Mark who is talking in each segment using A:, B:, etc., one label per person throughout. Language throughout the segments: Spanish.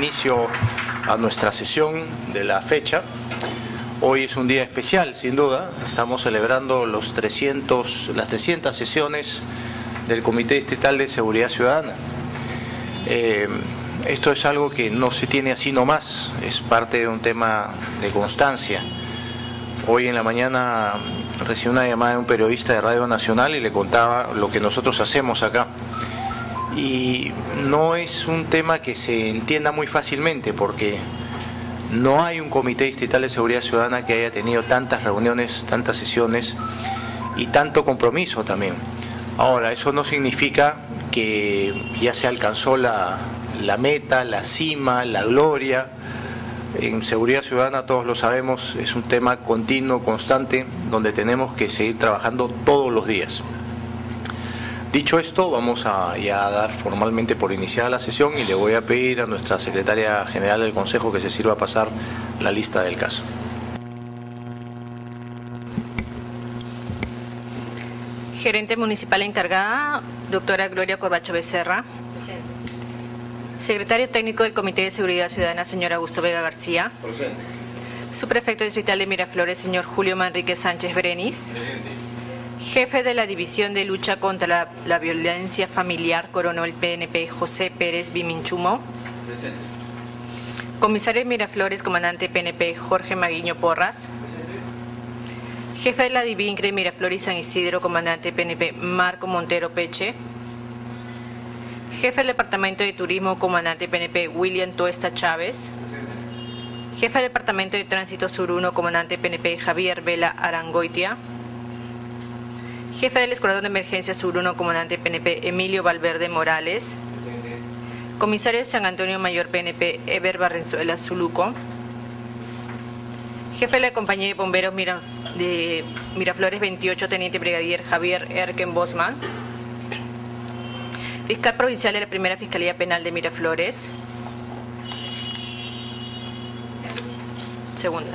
A: inicio a nuestra sesión de la fecha. Hoy es un día especial, sin duda. Estamos celebrando los 300, las 300 sesiones del Comité Distrital de Seguridad Ciudadana. Eh, esto es algo que no se tiene así nomás, es parte de un tema de constancia. Hoy en la mañana recibí una llamada de un periodista de Radio Nacional y le contaba lo que nosotros hacemos acá. Y no es un tema que se entienda muy fácilmente porque no hay un comité distrital de seguridad ciudadana que haya tenido tantas reuniones, tantas sesiones y tanto compromiso también. Ahora, eso no significa que ya se alcanzó la, la meta, la cima, la gloria en seguridad ciudadana, todos lo sabemos, es un tema continuo, constante, donde tenemos que seguir trabajando todos los días. Dicho esto, vamos a ya dar formalmente por iniciada la sesión y le voy a pedir a nuestra secretaria general del Consejo que se sirva a pasar la lista del caso.
B: Gerente municipal encargada, doctora Gloria Corbacho Becerra. Secretario técnico del Comité de Seguridad Ciudadana, señor Augusto Vega García.
C: Presente.
B: Subprefecto distrital de Miraflores, señor Julio Manrique Sánchez Brenis. Jefe de la División de Lucha contra la, la Violencia Familiar, coronel PNP José Pérez Biminchumo.
C: Presente.
B: Comisario Miraflores, comandante PNP Jorge Maguiño Porras. Jefe de la Divincre de Miraflores San Isidro, comandante PNP Marco Montero Peche. Jefe del Departamento de Turismo, comandante PNP William Tuesta Chávez. Jefe del Departamento de Tránsito Sur 1, comandante PNP Javier Vela Arangoitia. Jefe del Escuadrón de Emergencia Sur 1, comandante PNP Emilio Valverde Morales. Comisario de San Antonio Mayor PNP Eber Barrenzuela Zuluco. Jefe de la Compañía de Bomberos Mira- de Miraflores 28, Teniente Brigadier Javier Erken Bosman. Fiscal Provincial de la Primera Fiscalía Penal de Miraflores. Segunda.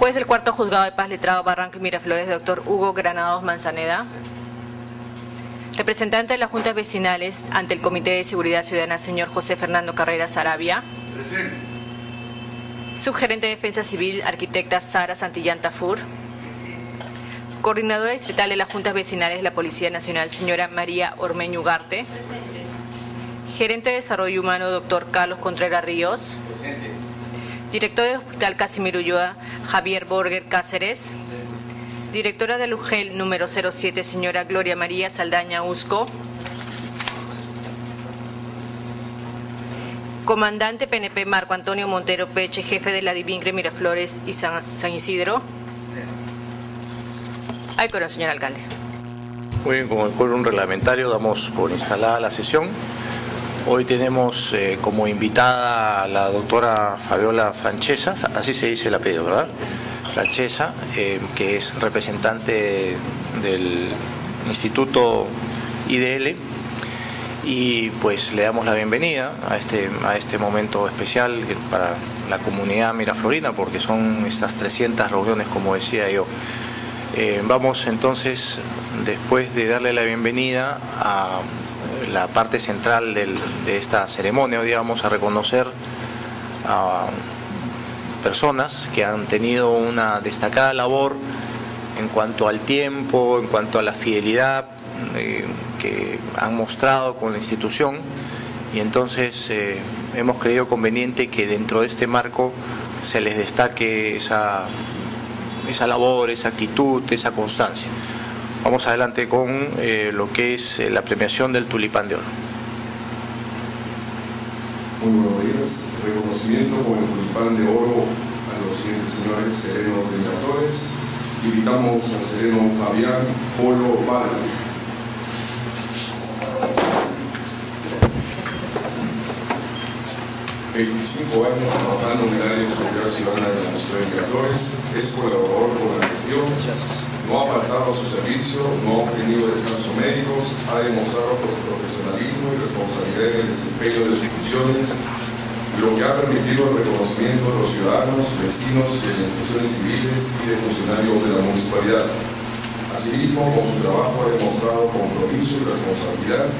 B: Juez del Cuarto Juzgado de Paz Letrado Barranco y Miraflores, doctor Hugo Granados Manzaneda. Representante de las juntas vecinales ante el Comité de Seguridad Ciudadana, señor José Fernando Carreras Arabia.
C: Presente.
B: Subgerente de Defensa Civil, arquitecta Sara Santillán Tafur. Coordinadora distrital de las juntas vecinales de la Policía Nacional, señora María Ormeño Ugarte. Gerente de Desarrollo Humano, doctor Carlos Contreras Ríos.
C: Presente.
B: Director del Hospital Casimiro Ulloa, Javier Borger Cáceres. Directora del UGEL número 07, señora Gloria María Saldaña Usco. Comandante PNP Marco Antonio Montero Peche, jefe de la Divingre Miraflores y San, Isidro. Ay, con el señor alcalde.
A: Muy bien, con el quórum reglamentario damos por instalada la sesión. Hoy tenemos eh, como invitada a la doctora Fabiola Francesa, así se dice el apellido, ¿verdad? Francesa, eh, que es representante del Instituto IDL y pues le damos la bienvenida a este, a este momento especial para la comunidad miraflorina porque son estas 300 reuniones como decía yo. Eh, vamos entonces, después de darle la bienvenida a la parte central de esta ceremonia, hoy vamos a reconocer a personas que han tenido una destacada labor en cuanto al tiempo, en cuanto a la fidelidad eh, que han mostrado con la institución y entonces eh, hemos creído conveniente que dentro de este marco se les destaque esa, esa labor, esa actitud, esa constancia. Vamos adelante con eh, lo que es eh, la premiación del Tulipán de Oro.
D: Muy buenos días. Reconocimiento con el tulipán de oro a los siguientes señores serenos de Miraflores. Invitamos al sereno Fabián Polo Vargas. ...25 años trabajando en área de seguridad ciudadana de la ciudad de Miraflores, es colaborador con la gestión, no ha faltado a su servicio, no ha obtenido descanso médicos, ha demostrado pro- profesionalismo y responsabilidad en el desempeño de sus funciones, lo que ha permitido el reconocimiento de los ciudadanos, vecinos y organizaciones civiles y de funcionarios de la municipalidad. Asimismo, con su trabajo ha demostrado compromiso y responsabilidad,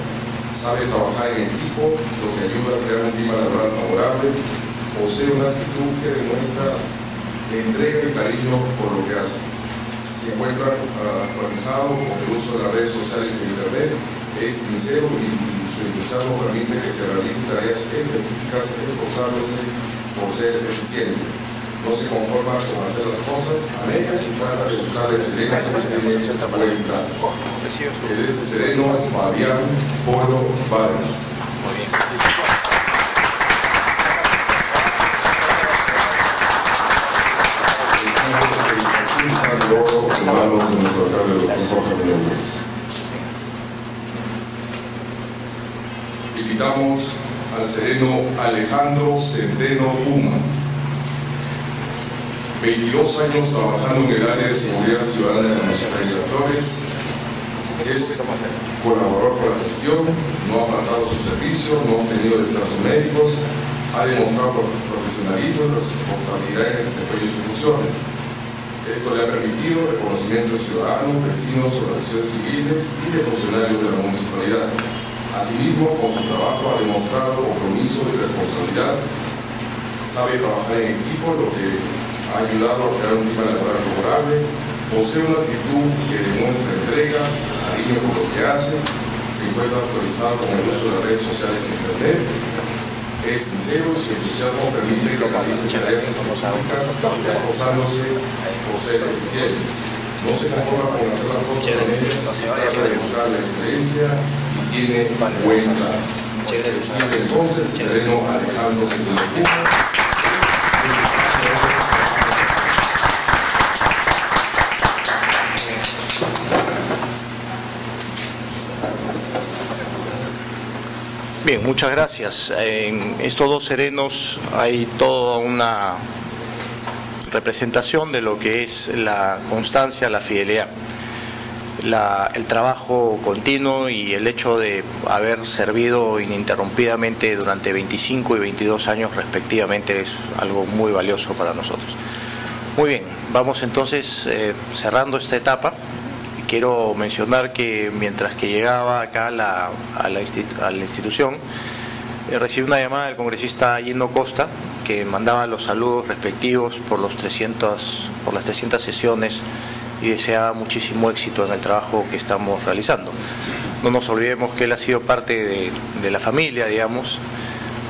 D: sabe trabajar en equipo, lo que ayuda a crear un clima laboral favorable, posee una actitud que demuestra entrega y cariño por lo que hace. Se encuentra actualizado con el uso de las redes sociales e internet, es sincero y, su entusiasmo permite que se realicen tareas específicas esforzándose por ser eficiente. No se conforma con hacer las cosas a medias y trata de buscar la excelencia que tiene buen trato. Él es el sereno Fabián Polo Vargas. Muy bien. Manos de nuestro alcalde, doctor Invitamos al sereno Alejandro Centeno Puma. 22 años trabajando en el área de seguridad ciudadana de la Municipalidad de Flores. Es colaborador con la gestión, no ha faltado su servicio, no ha tenido descansos médicos, ha demostrado profesionalismo y responsabilidad en el desempeño de sus funciones esto le ha permitido reconocimiento de ciudadanos, vecinos, organizaciones civiles y de funcionarios de la municipalidad. Asimismo, con su trabajo ha demostrado compromiso y responsabilidad, sabe trabajar en equipo, lo que ha ayudado a crear un clima laboral favorable, posee una actitud que demuestra entrega, cariño por lo que hace, se encuentra actualizado con el uso de las redes sociales e internet, es sincero y entusiasmo permite que realicen tareas específicas esforzándose por ser eficientes. No se conforma con hacer las cosas en ellas, trata de buscar la excelencia y tiene buen trato. Decide entonces terreno Alejandro Centeno
A: Muchas gracias. En estos dos serenos hay toda una representación de lo que es la constancia, la fidelidad, el trabajo continuo y el hecho de haber servido ininterrumpidamente durante 25 y 22 años respectivamente es algo muy valioso para nosotros. Muy bien, vamos entonces eh, cerrando esta etapa quiero mencionar que mientras que llegaba acá a, la, institución, eh, recibí una llamada del congresista Yendo Costa que mandaba los saludos respectivos por, los 300, por las 300 sesiones y deseaba muchísimo éxito en el trabajo que estamos realizando. No nos olvidemos que él ha sido parte de la familia, digamos,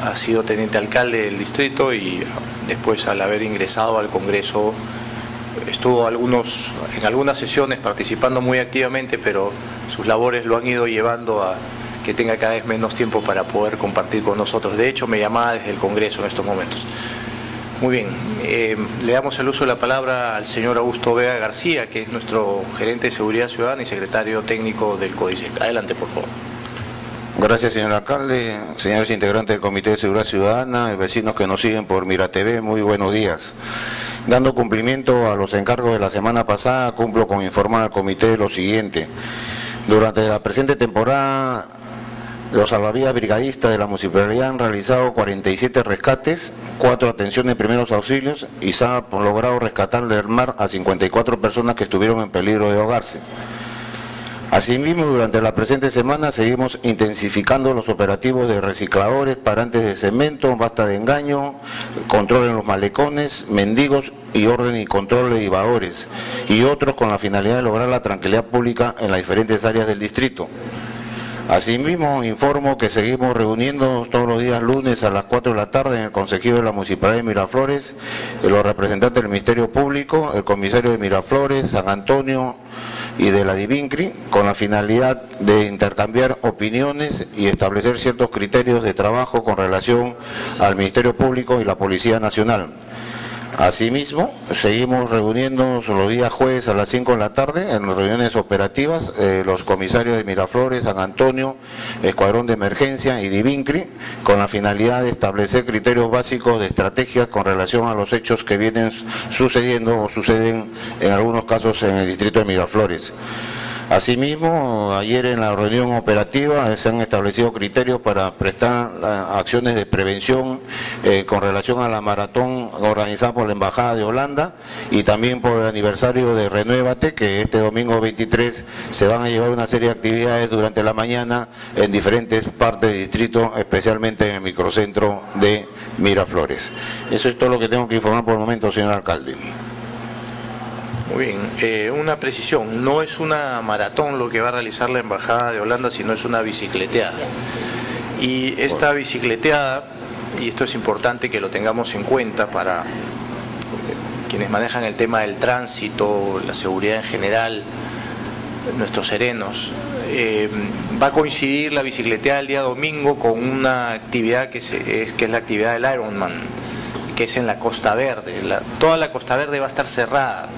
A: ha sido teniente alcalde del distrito y después al haber ingresado al Congreso estuvo algunos, en algunas sesiones participando muy activamente, pero sus labores lo han ido llevando a que tenga cada vez menos tiempo para poder compartir con nosotros. De hecho, me llamaba desde el Congreso en estos momentos. Muy bien, eh, le damos el uso de la palabra al señor Augusto Vega García, que es nuestro gerente de Seguridad Ciudadana y secretario técnico del Códice. Adelante, por favor.
C: Gracias, señor alcalde, señores integrantes del Comité de Seguridad Ciudadana vecinos que nos siguen por Mira TV, muy buenos días. Dando cumplimiento a los encargos de la semana pasada, cumplo con informar al comité lo siguiente. Durante la presente temporada, los salvavidas brigadistas de la municipalidad han realizado 47 rescates, 4 atenciones de primeros auxilios y se ha logrado rescatar del mar a 54 personas que estuvieron en peligro de ahogarse. Asimismo, durante la presente semana seguimos intensificando los operativos de recicladores, parantes de cemento, basta de engaño, control en los malecones, mendigos y orden y control de ibadores, y otros con la finalidad de lograr la tranquilidad pública en las diferentes áreas del distrito. Asimismo, informo que seguimos reuniendo todos los días lunes a las 4 de la tarde en el Consejo de la Municipalidad de Miraflores, los representantes del Ministerio Público, el comisario de Miraflores, San Antonio, y de la Divincri con la finalidad de intercambiar opiniones y establecer ciertos criterios de trabajo con relación al Ministerio Público y la Policía Nacional. Asimismo, seguimos reuniéndonos los días jueves a las 5 de la tarde en las reuniones operativas, eh, los comisarios de Miraflores, San Antonio, Escuadrón de Emergencia y Divincri, con la finalidad de establecer criterios básicos de estrategias con relación a los hechos que vienen sucediendo o suceden en algunos casos en el distrito de Miraflores. Asimismo, ayer en la reunión operativa se han establecido criterios para prestar acciones de prevención eh, con relación a la maratón organizada por la Embajada de Holanda y también por el aniversario de Renuévate, que este domingo 23 se van a llevar una serie de actividades durante la mañana en diferentes partes del distrito, especialmente en el microcentro de Miraflores. Eso es todo lo que tengo que informar por el momento, señor alcalde.
A: Muy bien, eh, una precisión, no es una maratón lo que va a realizar la Embajada de Holanda, sino es una bicicleteada. Y esta bicicleteada, y esto es importante que lo tengamos en cuenta para quienes manejan el tema del tránsito, la seguridad en general, nuestros serenos, eh, va a coincidir la bicicleteada el día domingo con una actividad que, es, que es la actividad del Ironman, que es en la Costa Verde. toda la Costa Verde va a estar cerrada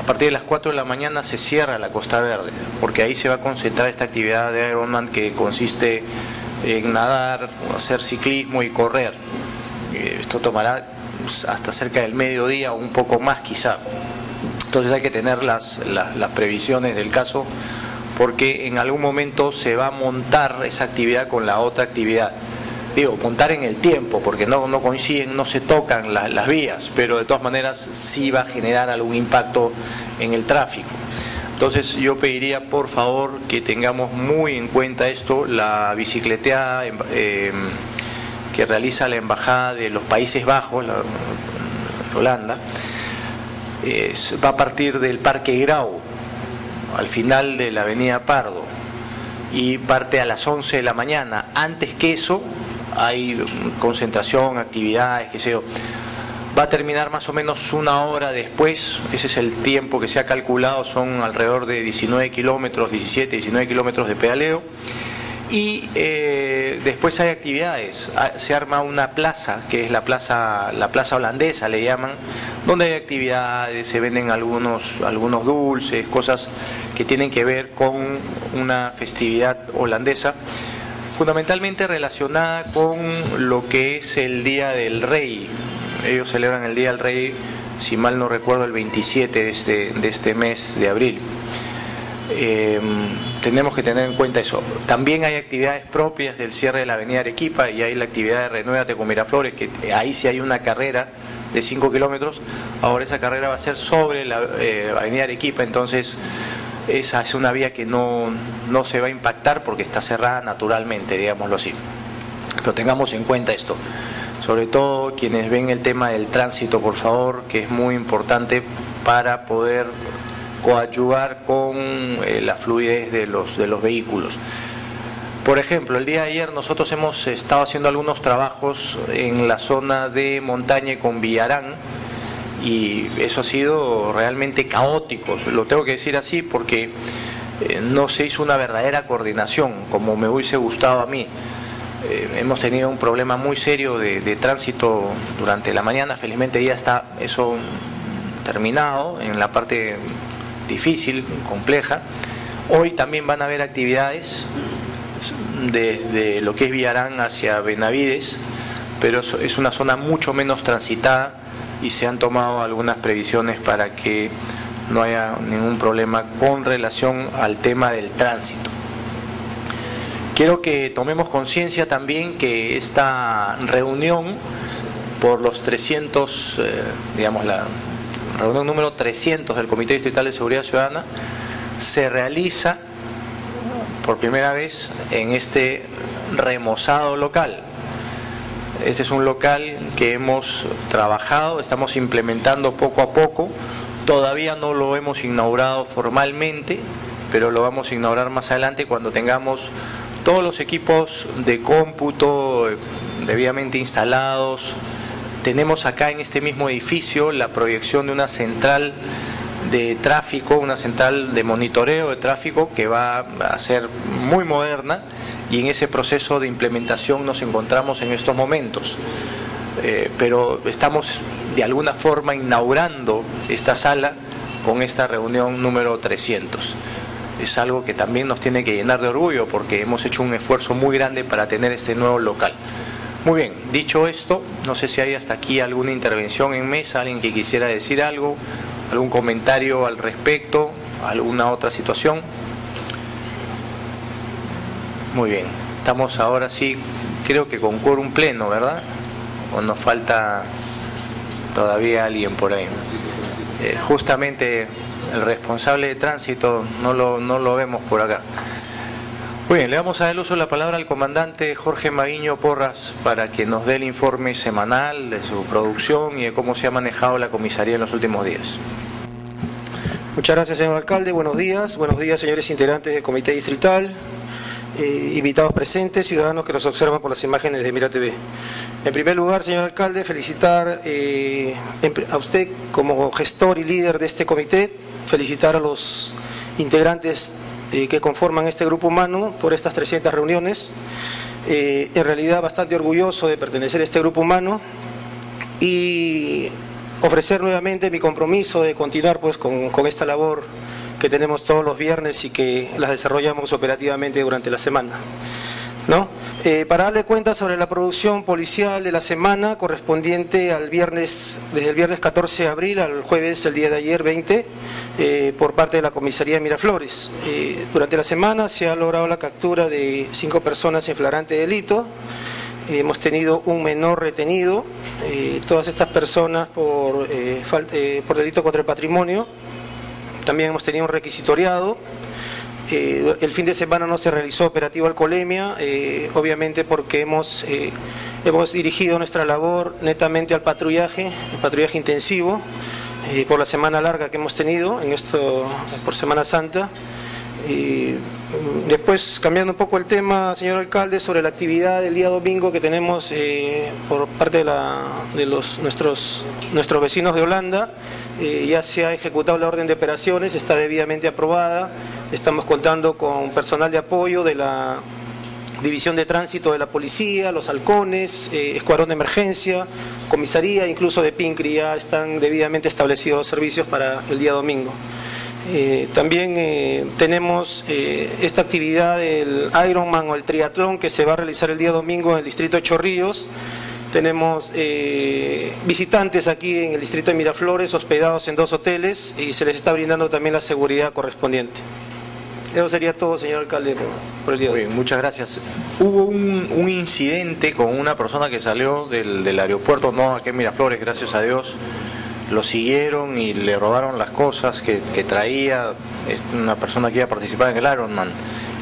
A: a partir de las 4 de la mañana se cierra la Costa Verde, porque ahí se va a concentrar esta actividad de Ironman que consiste en nadar, hacer ciclismo y correr. Eh, esto tomará pues, hasta cerca del mediodía o un poco más quizá. Entonces hay que tener las, las, previsiones del caso porque en algún momento se va a montar esa actividad con la otra actividad digo, montar en el tiempo, porque no, no coinciden, no se tocan las vías, pero de todas maneras sí va a generar algún impacto en el tráfico. Entonces yo pediría por favor que tengamos muy en cuenta esto, la bicicleteada eh, que realiza la Embajada de los Países Bajos, la, Holanda, va a partir del Parque Grau, al final de la Avenida Pardo, y parte a las 11 de la mañana. Antes que eso, hay concentración, actividades, qué sé. Va a terminar más o menos una hora después, ese es el tiempo que se ha calculado, son alrededor de 19 kilómetros, 17, 19 kilómetros de pedaleo. Y eh, después hay actividades, se arma una plaza, que es la plaza, la plaza holandesa le llaman, donde hay actividades, se venden algunos, algunos dulces, cosas que tienen que ver con una festividad holandesa fundamentalmente relacionada con lo que es el Día del Rey. Ellos celebran el Día del Rey, si mal no recuerdo, el 27 de este, de este mes de abril. Em, tenemos que tener en cuenta eso. También hay actividades propias del cierre de la Avenida Arequipa y hay la actividad de Renuévate con Miraflores, que ahí sí hay una carrera de 5 kilómetros. Ahora esa carrera va a ser sobre la eh, Avenida Arequipa, entonces esa es una vía que no, se va a impactar porque está cerrada naturalmente, digámoslo así. Pero tengamos en cuenta esto, sobre todo quienes ven el tema del tránsito, por favor, que es muy importante para poder coadyuvar con eh, la fluidez de los, de los vehículos. Por ejemplo, el día de ayer nosotros hemos estado haciendo algunos trabajos en la zona de montaña con Villarán, y eso ha sido realmente caótico, lo tengo que decir así porque eh, no se hizo una verdadera coordinación como me hubiese gustado a mí. Eh, hemos tenido un problema muy serio de, tránsito durante la mañana, felizmente ya está eso terminado en la parte difícil, compleja. Hoy también van a haber actividades desde lo que es Villarán hacia Benavides, pero es una zona mucho menos transitada y se han tomado algunas previsiones para que no haya ningún problema con relación al tema del tránsito. Quiero que tomemos conciencia también que esta reunión por los 300, eh, digamos la reunión número 300 del Comité Distrital de Seguridad Ciudadana, se realiza por primera vez en este remozado local. Este es un local que hemos trabajado, estamos implementando poco a poco. Todavía no lo hemos inaugurado formalmente, pero lo vamos a inaugurar más adelante cuando tengamos todos los equipos de cómputo debidamente instalados. Tenemos acá en este mismo edificio la proyección de una central de tráfico, una central de monitoreo de tráfico que va a ser muy moderna y en ese proceso de implementación nos encontramos en estos momentos. Eh, pero estamos de alguna forma inaugurando esta sala con esta reunión número 300. Es algo que también nos tiene que llenar de orgullo porque hemos hecho un esfuerzo muy grande para tener este nuevo local. Muy bien, dicho esto, no sé si hay hasta aquí alguna intervención en mesa, alguien que quisiera decir algo, algún comentario al respecto. alguna otra situación? Muy bien, estamos ahora sí, creo que con quórum pleno, ¿verdad? ¿O nos falta todavía alguien por ahí? Eh, justamente el responsable de tránsito no lo, no lo vemos por acá. Muy bien, le vamos a el uso la palabra al comandante Jorge Maguiño Porras para que nos dé el informe semanal de su producción y de cómo se ha manejado la comisaría en los últimos días.
E: Muchas gracias, señor alcalde. Buenos días. Buenos días, señores integrantes del Comité Distrital, eh, invitados presentes, ciudadanos que nos observan por las imágenes de Mira TV. En primer lugar, señor alcalde, felicitar eh, a usted como gestor y líder de este comité, felicitar a los integrantes eh, que conforman este grupo humano por estas 300 reuniones. Eh, en realidad bastante orgulloso de pertenecer a este grupo humano y ofrecer nuevamente mi compromiso de continuar pues con, con esta labor que tenemos todos los viernes y que las desarrollamos operativamente durante la semana. ¿no? Eh, para darle cuenta sobre la producción policial de la semana correspondiente al viernes, desde el viernes 14 de abril al jueves, el día de ayer 20, eh, por parte de la comisaría de Miraflores. Eh, durante la semana se ha logrado la captura de cinco personas en flagrante delito, hemos tenido un menor retenido, todas estas personas por, por delito contra el patrimonio, también hemos tenido un requisitoriado, eh, el fin de semana no se realizó operativo alcoholemia, eh, obviamente porque hemos, eh, hemos dirigido nuestra labor netamente al patrullaje, el patrullaje intensivo, por la semana larga que hemos tenido, en esto por Semana Santa. Después, cambiando un poco el tema, señor alcalde, sobre la actividad del día domingo que tenemos por parte de, de los, nuestros, nuestros vecinos de Holanda, ya se ha ejecutado la orden de operaciones, está debidamente aprobada. Estamos contando con personal de apoyo de la División de Tránsito de la Policía, los halcones, eh, Escuadrón de Emergencia, Comisaría, incluso de PINCRI ya están debidamente establecidos servicios para el día domingo. Eh, también eh, tenemos esta actividad del Ironman o el triatlón que se va a realizar el día domingo en el distrito de Chorrillos. Tenemos visitantes aquí en el distrito de Miraflores hospedados en dos hoteles y se les está brindando también la seguridad correspondiente. Eso sería todo, señor alcalde, por el día de hoy.
A: muchas gracias. Hubo un, incidente con una persona que salió del, aeropuerto, no aquí en Miraflores, gracias a Dios. Lo siguieron y le robaron las cosas que, traía una persona que iba a participar en el Ironman.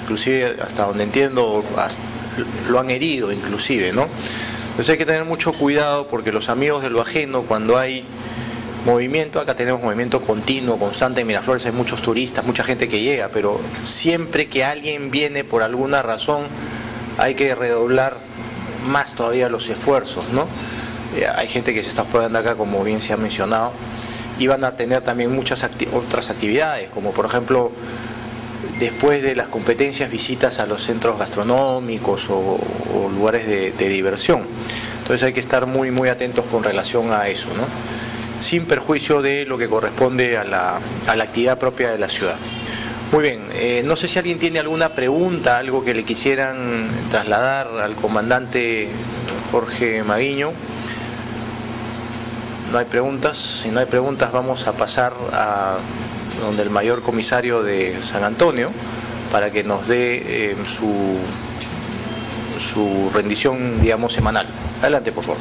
A: Inclusive, hasta donde entiendo, lo han herido inclusive, ¿no? Entonces hay que tener mucho cuidado porque los amigos de lo ajeno, cuando hay movimiento, acá tenemos movimiento continuo, constante en Miraflores, hay muchos turistas, mucha gente que llega, pero siempre que alguien viene por alguna razón hay que redoblar más todavía los esfuerzos, ¿no? Eh, hay gente que se está hospedando acá, como bien se ha mencionado, y van a tener también muchas otras actividades, como por ejemplo, después de las competencias, visitas a los centros gastronómicos o, lugares de, diversión. Entonces hay que estar muy, muy atentos con relación a eso, sin perjuicio de lo que corresponde a la, actividad propia de la ciudad. Muy bien, eh, no sé si alguien tiene alguna pregunta, algo que le quisieran trasladar al comandante Jorge Maguiño. No hay preguntas, si no hay preguntas vamos a pasar a donde el mayor comisario de San Antonio para que nos dé eh, su, su rendición, digamos, semanal. Adelante, por favor.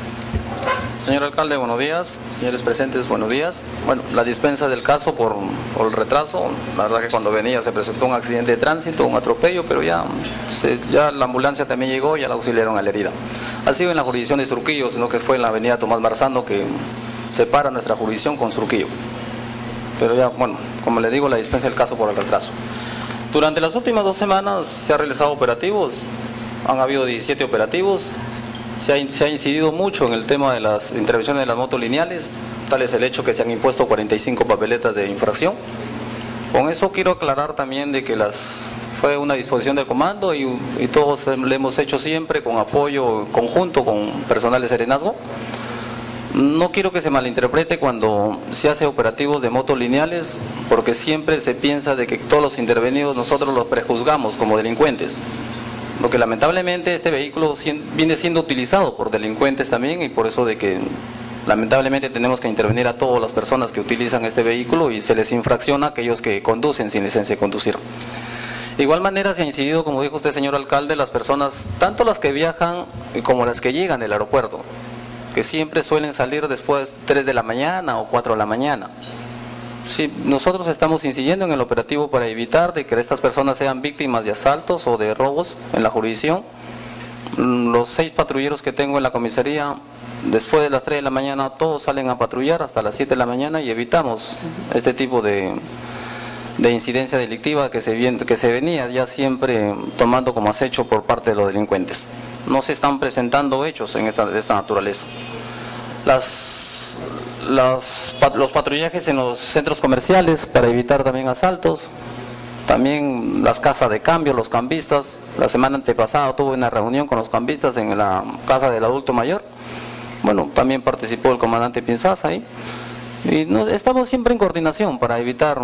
F: Señor alcalde, buenos días. Señores presentes, buenos días. Bueno, la dispensa del caso por, el retraso. La verdad que cuando venía se presentó un accidente de tránsito, un atropello, pero ya, ya la ambulancia también llegó y ya la auxiliaron a la herida. Ha sido en la jurisdicción de Surquillo, sino que fue en la avenida Tomás Marzano que separa nuestra jurisdicción con Surquillo. Pero ya, bueno, como le digo, la dispensa del caso por el retraso. Durante las últimas dos semanas se han realizado operativos, han habido 17 operativos, se ha, incidido mucho en el tema de las intervenciones de las motos lineales, tal es el hecho que se han impuesto 45 papeletas de infracción. Con eso quiero aclarar también de que las fue una disposición del comando y, todos le hemos hecho siempre con apoyo conjunto con personal de serenazgo. No quiero que se malinterprete cuando se hace operativos de motos lineales, porque siempre se piensa de que todos los intervenidos nosotros los prejuzgamos como delincuentes porque lamentablemente este vehículo viene siendo utilizado por delincuentes también y por eso de que Lamentablemente tenemos que intervenir a todas las personas que utilizan este vehículo y se les infracciona a aquellos que conducen sin licencia de conducir. De igual manera se ha incidido, como dijo usted, señor alcalde, las personas, tanto las que viajan como las que llegan del aeropuerto, que siempre suelen salir después de 3 de la mañana o 4 de la mañana. Sí, nosotros estamos incidiendo en el operativo para evitar de que estas personas sean víctimas de asaltos o de robos en la jurisdicción. Mm, Los seis patrulleros que tengo en la comisaría, después de las 3 de la mañana, todos salen a patrullar hasta las 7 de la mañana y evitamos este tipo de, de incidencia delictiva que se, que se venía ya siempre tomando como acecho por parte de los delincuentes. No se están presentando hechos en esta, de esta naturaleza. Las, los patrullajes en los centros comerciales para evitar también asaltos, también las casas de cambio, los cambistas. La semana antepasada tuve una reunión con los cambistas en la casa del adulto mayor. Bueno, también participó el comandante Pinzas ahí. Y no- estamos siempre en coordinación para evitar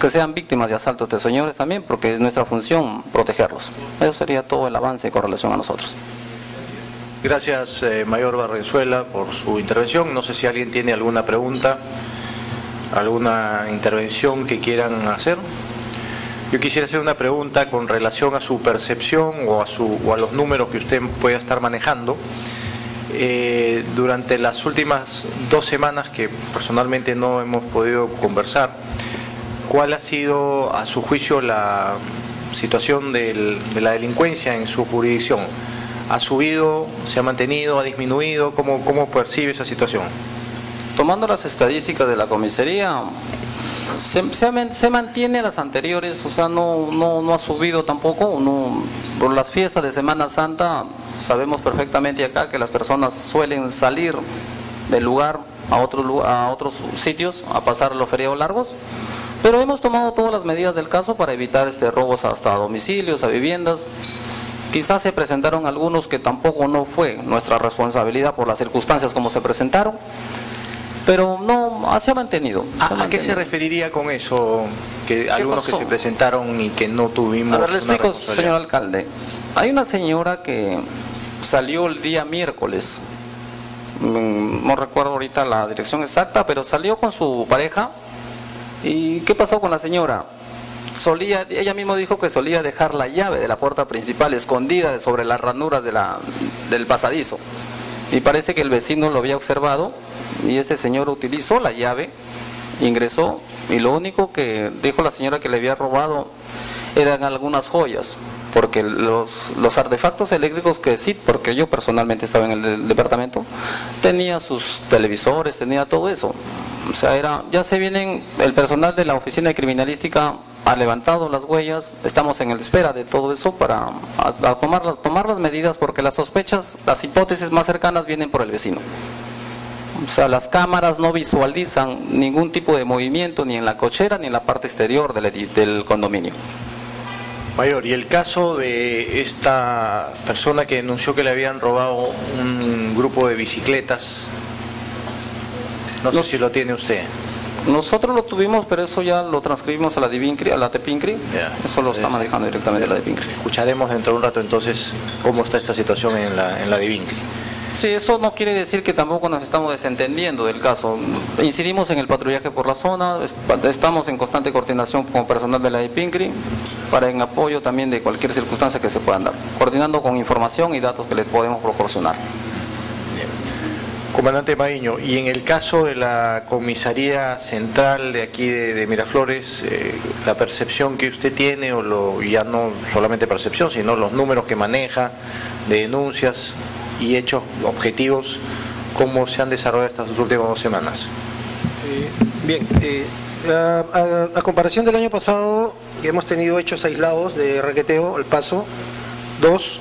F: que sean víctimas de asaltos de señores también, porque es nuestra función protegerlos. Eso sería todo el avance con relación a nosotros.
A: Gracias, eh, Mayor Barrenzuela, por su intervención. No sé si alguien tiene alguna pregunta, alguna intervención que quieran hacer. Yo quisiera hacer una pregunta con relación a su percepción o a, su, o a los números que usted pueda estar manejando. Eh, durante las últimas dos semanas que personalmente no hemos podido conversar, ¿cuál ha sido, a su juicio, la situación de la delincuencia en su jurisdicción? ¿Ha subido, se ha mantenido, ha disminuido? ¿Cómo, cómo percibe esa situación?
F: Tomando las estadísticas de la comisaría, se, se se mantiene las anteriores, o sea, no, no, no ha subido tampoco. No, por las fiestas de Semana Santa, sabemos perfectamente acá que las personas suelen salir del lugar a otros, lu- a otros sitios a pasar los feriados largos. Pero hemos tomado todas las medidas del caso para evitar este robos hasta domicilios, a viviendas. Quizás se presentaron algunos que tampoco no fue nuestra responsabilidad por las circunstancias como se presentaron, pero no, ah, se ha mantenido. se
A: ¿A, qué se referiría con eso? Que algunos que se presentaron y que no tuvimos
F: A ver, le explico, señor alcalde. Hay una señora que salió el día miércoles, mm, no recuerdo ahorita la dirección exacta, pero salió con su pareja. ¿Y qué pasó con la señora? Solía, ella misma dijo que solía dejar la llave de la puerta principal escondida sobre las ranuras del pasadizo. Y parece que el vecino lo había observado y este señor utilizó la llave, ingresó y lo único que dijo la señora que le había robado eran algunas joyas, porque los, los artefactos eléctricos que sí, porque yo personalmente estaba en el de- departamento, tenía sus televisores, tenía todo eso. O sea, era, ya se vienen, el personal de la oficina de criminalística ha levantado las huellas, estamos en el espera de todo eso para a- a tomar, las, tomar las medidas, porque las sospechas, las hipótesis más cercanas vienen por el vecino. O sea, las cámaras no visualizan ningún tipo de movimiento ni en la cochera ni en la parte exterior del, del condominio.
A: Mayor, y el caso de esta persona que denunció que le habían robado un grupo de bicicletas, no sé si lo tiene usted.
F: Nosotros lo tuvimos, pero eso ya lo transcribimos a la Divincri, a la Tepincri.
A: Ya.
F: Eso lo está manejando directamente la Divincri.
A: Escucharemos dentro de un rato entonces cómo está esta situación en la, en la Divincri.
F: Sí, eso no quiere decir que tampoco nos estamos desentendiendo del caso. Incidimos en el patrullaje por la zona, est- estamos en constante coordinación con personal de la IPINCRI para en apoyo también de cualquier circunstancia que se puedan dar, coordinando con información y datos que les podemos proporcionar.
A: Comandante Mariño, y en el caso de la comisaría central de aquí de, Miraflores, eh, la percepción que usted tiene, o ya no solamente percepción, sino los números que maneja de denuncias y hechos objetivos, ¿cómo se han desarrollado estas últimas dos semanas?
E: Eh, bien, eh, a, a- a comparación del año pasado, hemos tenido hechos aislados de raqueteo al paso, dos.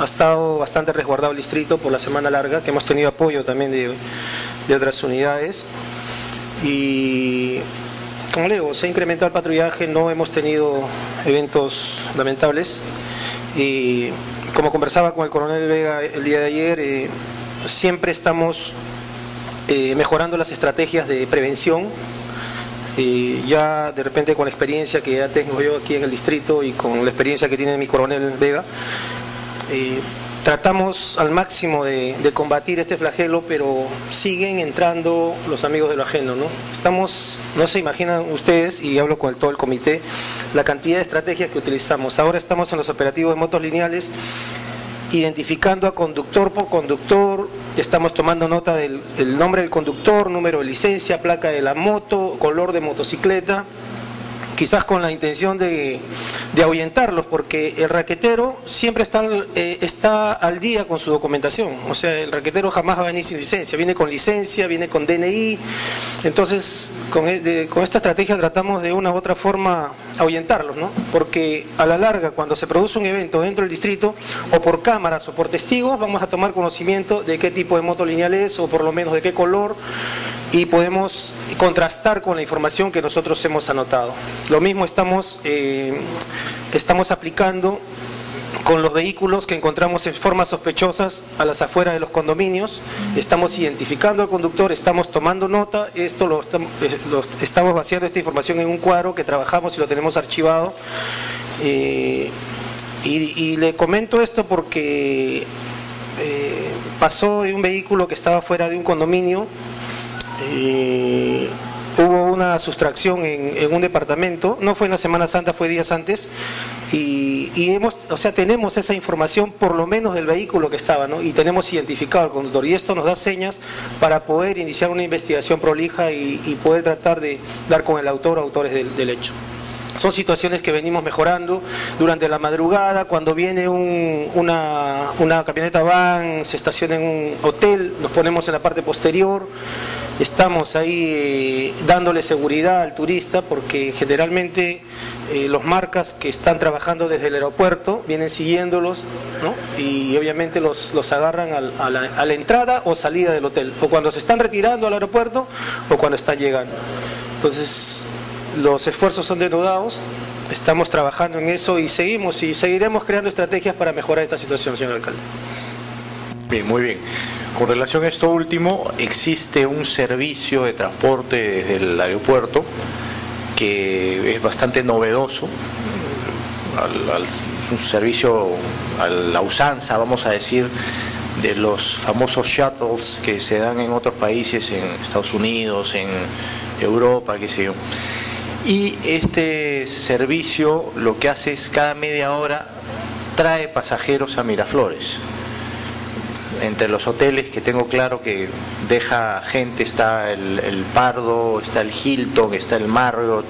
E: Ha estado bastante resguardado el distrito por la semana larga, que hemos tenido apoyo también de, otras unidades. Y como le digo, se ha incrementado el patrullaje, no hemos tenido eventos lamentables. Y como conversaba con el coronel Vega el día de ayer, eh, siempre estamos eh, mejorando las estrategias de prevención. Ya de repente con la experiencia que ya tengo yo aquí en el distrito y con la experiencia que tiene mi coronel Vega, eh, tratamos al máximo de, combatir este flagelo, pero siguen entrando los amigos de lo ajeno, ¿no? Estamos, no se imaginan ustedes, y hablo con todo el comité, la cantidad de estrategias que utilizamos. Ahora estamos en los operativos de motos lineales, identificando a conductor por conductor, estamos tomando nota del nombre del conductor, número de licencia, placa de la moto, color de motocicleta, quizás con la intención de, ahuyentarlos, porque el raquetero siempre está, eh, está al día con su documentación, o sea, el raquetero jamás va a venir sin licencia, viene con licencia, viene con DNI, entonces con, e, con esta estrategia tratamos de una u otra forma ahuyentarlos, ¿no? porque a la larga, cuando se produce un evento dentro del distrito, o por cámaras o por testigos, vamos a tomar conocimiento de qué tipo de moto lineal es, o por lo menos de qué color, y podemos contrastar con la información que nosotros hemos anotado. Lo mismo estamos, eh, estamos aplicando con los vehículos que encontramos en formas sospechosas a las afueras de los condominios, estamos identificando al conductor, estamos tomando nota, esto lo, eh, estamos vaciando esta información en un cuadro que trabajamos y lo tenemos archivado. Eh, y, le comento esto porque pasó de un vehículo que estaba fuera de un condominio hubo una sustracción en, un departamento, no fue en la Semana Santa, fue días antes, y, hemos, o sea, tenemos esa información por lo menos del vehículo que estaba, ¿no? Y tenemos identificado al conductor, y esto nos da señas para poder iniciar una investigación prolija y, poder tratar de dar con el autor o autores del, hecho. Son situaciones que venimos mejorando durante la madrugada, cuando viene una camioneta van, se estaciona en un hotel, nos ponemos en la parte posterior, estamos ahí eh, dándole seguridad al turista porque generalmente eh, los marcas que están trabajando desde el aeropuerto vienen siguiéndolos y obviamente los, los agarran a, la, entrada o salida del hotel, o cuando se están retirando al aeropuerto o cuando están llegando. Entonces los esfuerzos son denudados, estamos trabajando en eso y seguimos y seguiremos creando estrategias para mejorar esta situación, señor alcalde.
A: Bien, muy bien. Con relación a esto último, existe un servicio de transporte desde el aeropuerto que es bastante novedoso, un servicio a la usanza, vamos a decir, de los famosos shuttles que se dan en otros países, en Estados Unidos, en Europa, qué sé yo. Y este servicio lo que hace es cada media hora trae pasajeros a Miraflores entre los hoteles que tengo claro que deja gente, está el, Pardo, está el Hilton, está el Marriott,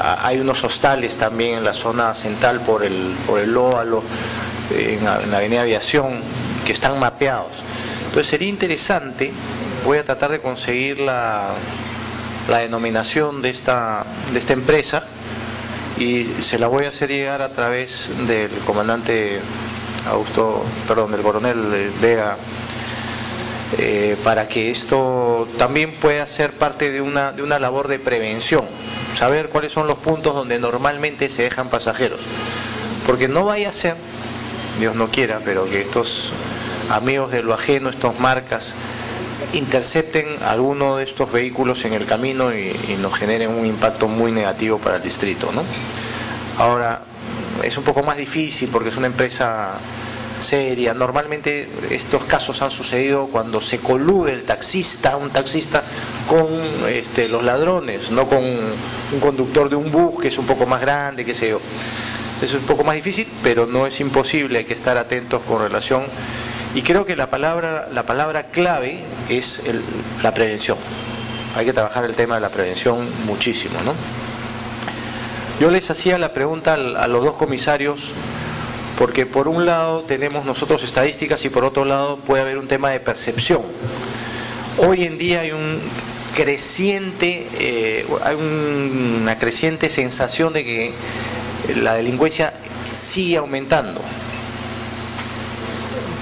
A: ah, hay unos hostales también en la zona central por el, por el Óvalo, en, la Avenida Aviación, que están mapeados. Entonces sería interesante, voy a tratar de conseguir la, la denominación de esta, de esta empresa y se la voy a hacer llegar a través del comandante Augusto, perdón, del coronel Vega, eh, para que esto también pueda ser parte de una, de una labor de prevención, saber cuáles son los puntos donde normalmente se dejan pasajeros, porque no vaya a ser, Dios no quiera, pero que estos amigos de lo ajeno, estos marcas, intercepten alguno de estos vehículos en el camino y, y, nos generen un impacto muy negativo para el distrito. ¿no? Ahora, es un poco más difícil porque es una empresa seria. Normalmente estos casos han sucedido cuando se colude el taxista, un taxista con este, los ladrones, no con un conductor de un bus que es un poco más grande, qué sé yo. Eso es un poco más difícil, pero no es imposible, hay que estar atentos con relación. Y creo que la palabra, la palabra clave es la prevención. Hay que trabajar el tema de la prevención muchísimo, ¿no? Yo les hacía la pregunta a los dos comisarios, porque por un lado tenemos nosotros estadísticas y por otro lado puede haber un tema de percepción. Hoy en día hay un creciente, eh, hay una creciente sensación de que la delincuencia sigue aumentando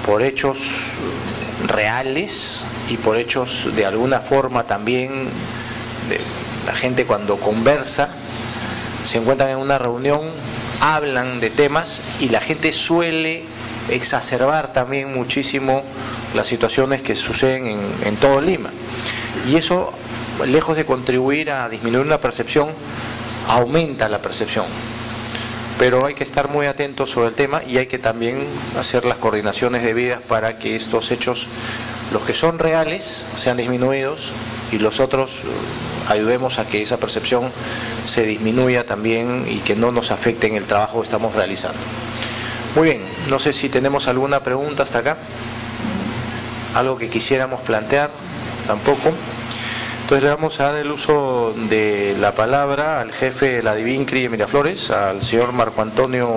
A: por hechos reales y por hechos de alguna forma también de la gente cuando conversa se encuentran en una reunión, hablan de temas y la gente suele exacerbar también muchísimo las situaciones que suceden en, todo Lima. Y eso, lejos de contribuir a disminuir la percepción, aumenta la percepción. pero hay que estar muy atentos sobre el tema y hay que también hacer las coordinaciones debidas para que estos hechos, los que son reales, sean disminuidos y los otros eh, ayudemos a que esa percepción se disminuya también y que no nos afecte en el trabajo que estamos realizando. Muy bien, no sé si tenemos alguna pregunta hasta acá, algo que quisiéramos plantear, tampoco. Entonces le vamos a dar el uso de la palabra al jefe de la Divincri de Miraflores, al señor Marco Antonio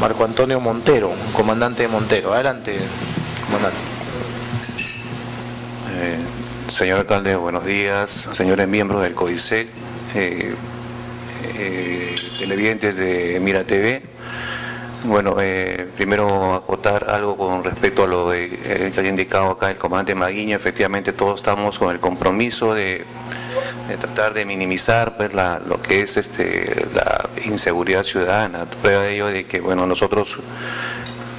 A: Marco Antonio Montero, comandante Montero. Adelante, comandante.
G: Eh, señor alcalde, buenos días. Señores miembros del CODICEL, eh, eh, televidentes de Mira TV. Bueno, eh, primero acotar algo con respecto a lo que ha indicado acá el comandante Maguiño. Efectivamente, todos estamos con el compromiso de, tratar de minimizar pues, lo que es este, la inseguridad ciudadana. Prueba de ello de que, bueno, nosotros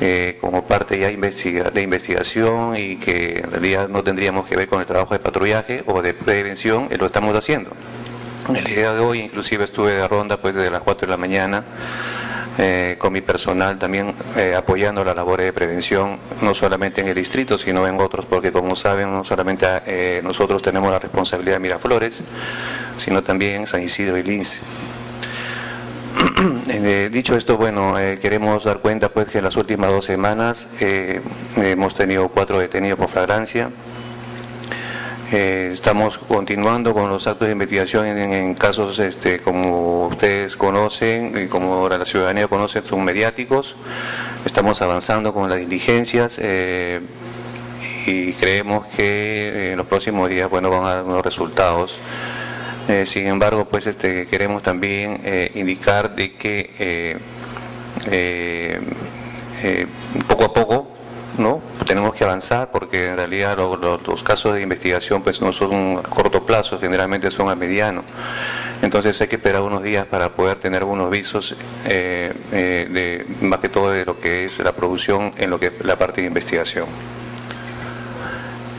G: eh, como parte ya de investigación y que en realidad no tendríamos que ver con el trabajo de patrullaje o de prevención, lo estamos haciendo. El día de hoy inclusive estuve de ronda pues desde las 4 de la mañana eh, con mi personal también eh, apoyando la labor de prevención, no solamente en el distrito, sino en otros, porque como saben, no solamente eh, nosotros tenemos la responsabilidad de Miraflores, sino también San Isidro y Lince. dicho esto, bueno, queremos dar cuenta pues que en las últimas dos semanas hemos tenido cuatro detenidos por flagrancia, eh, estamos continuando con los actos de investigación en, casos, este, como ustedes conocen y como la ciudadanía conoce, son mediáticos. Estamos avanzando con las diligencias eh, y creemos que en los próximos días bueno, van a dar unos resultados. Eh, sin embargo, pues este, queremos también indicar de que poco a poco ¿no? Tenemos que avanzar porque en realidad los casos de investigación pues no son a corto plazo, generalmente son a mediano. Entonces hay que esperar unos días para poder tener algunos visos, eh, eh, de, más que todo de lo que es la producción en lo que la parte de investigación.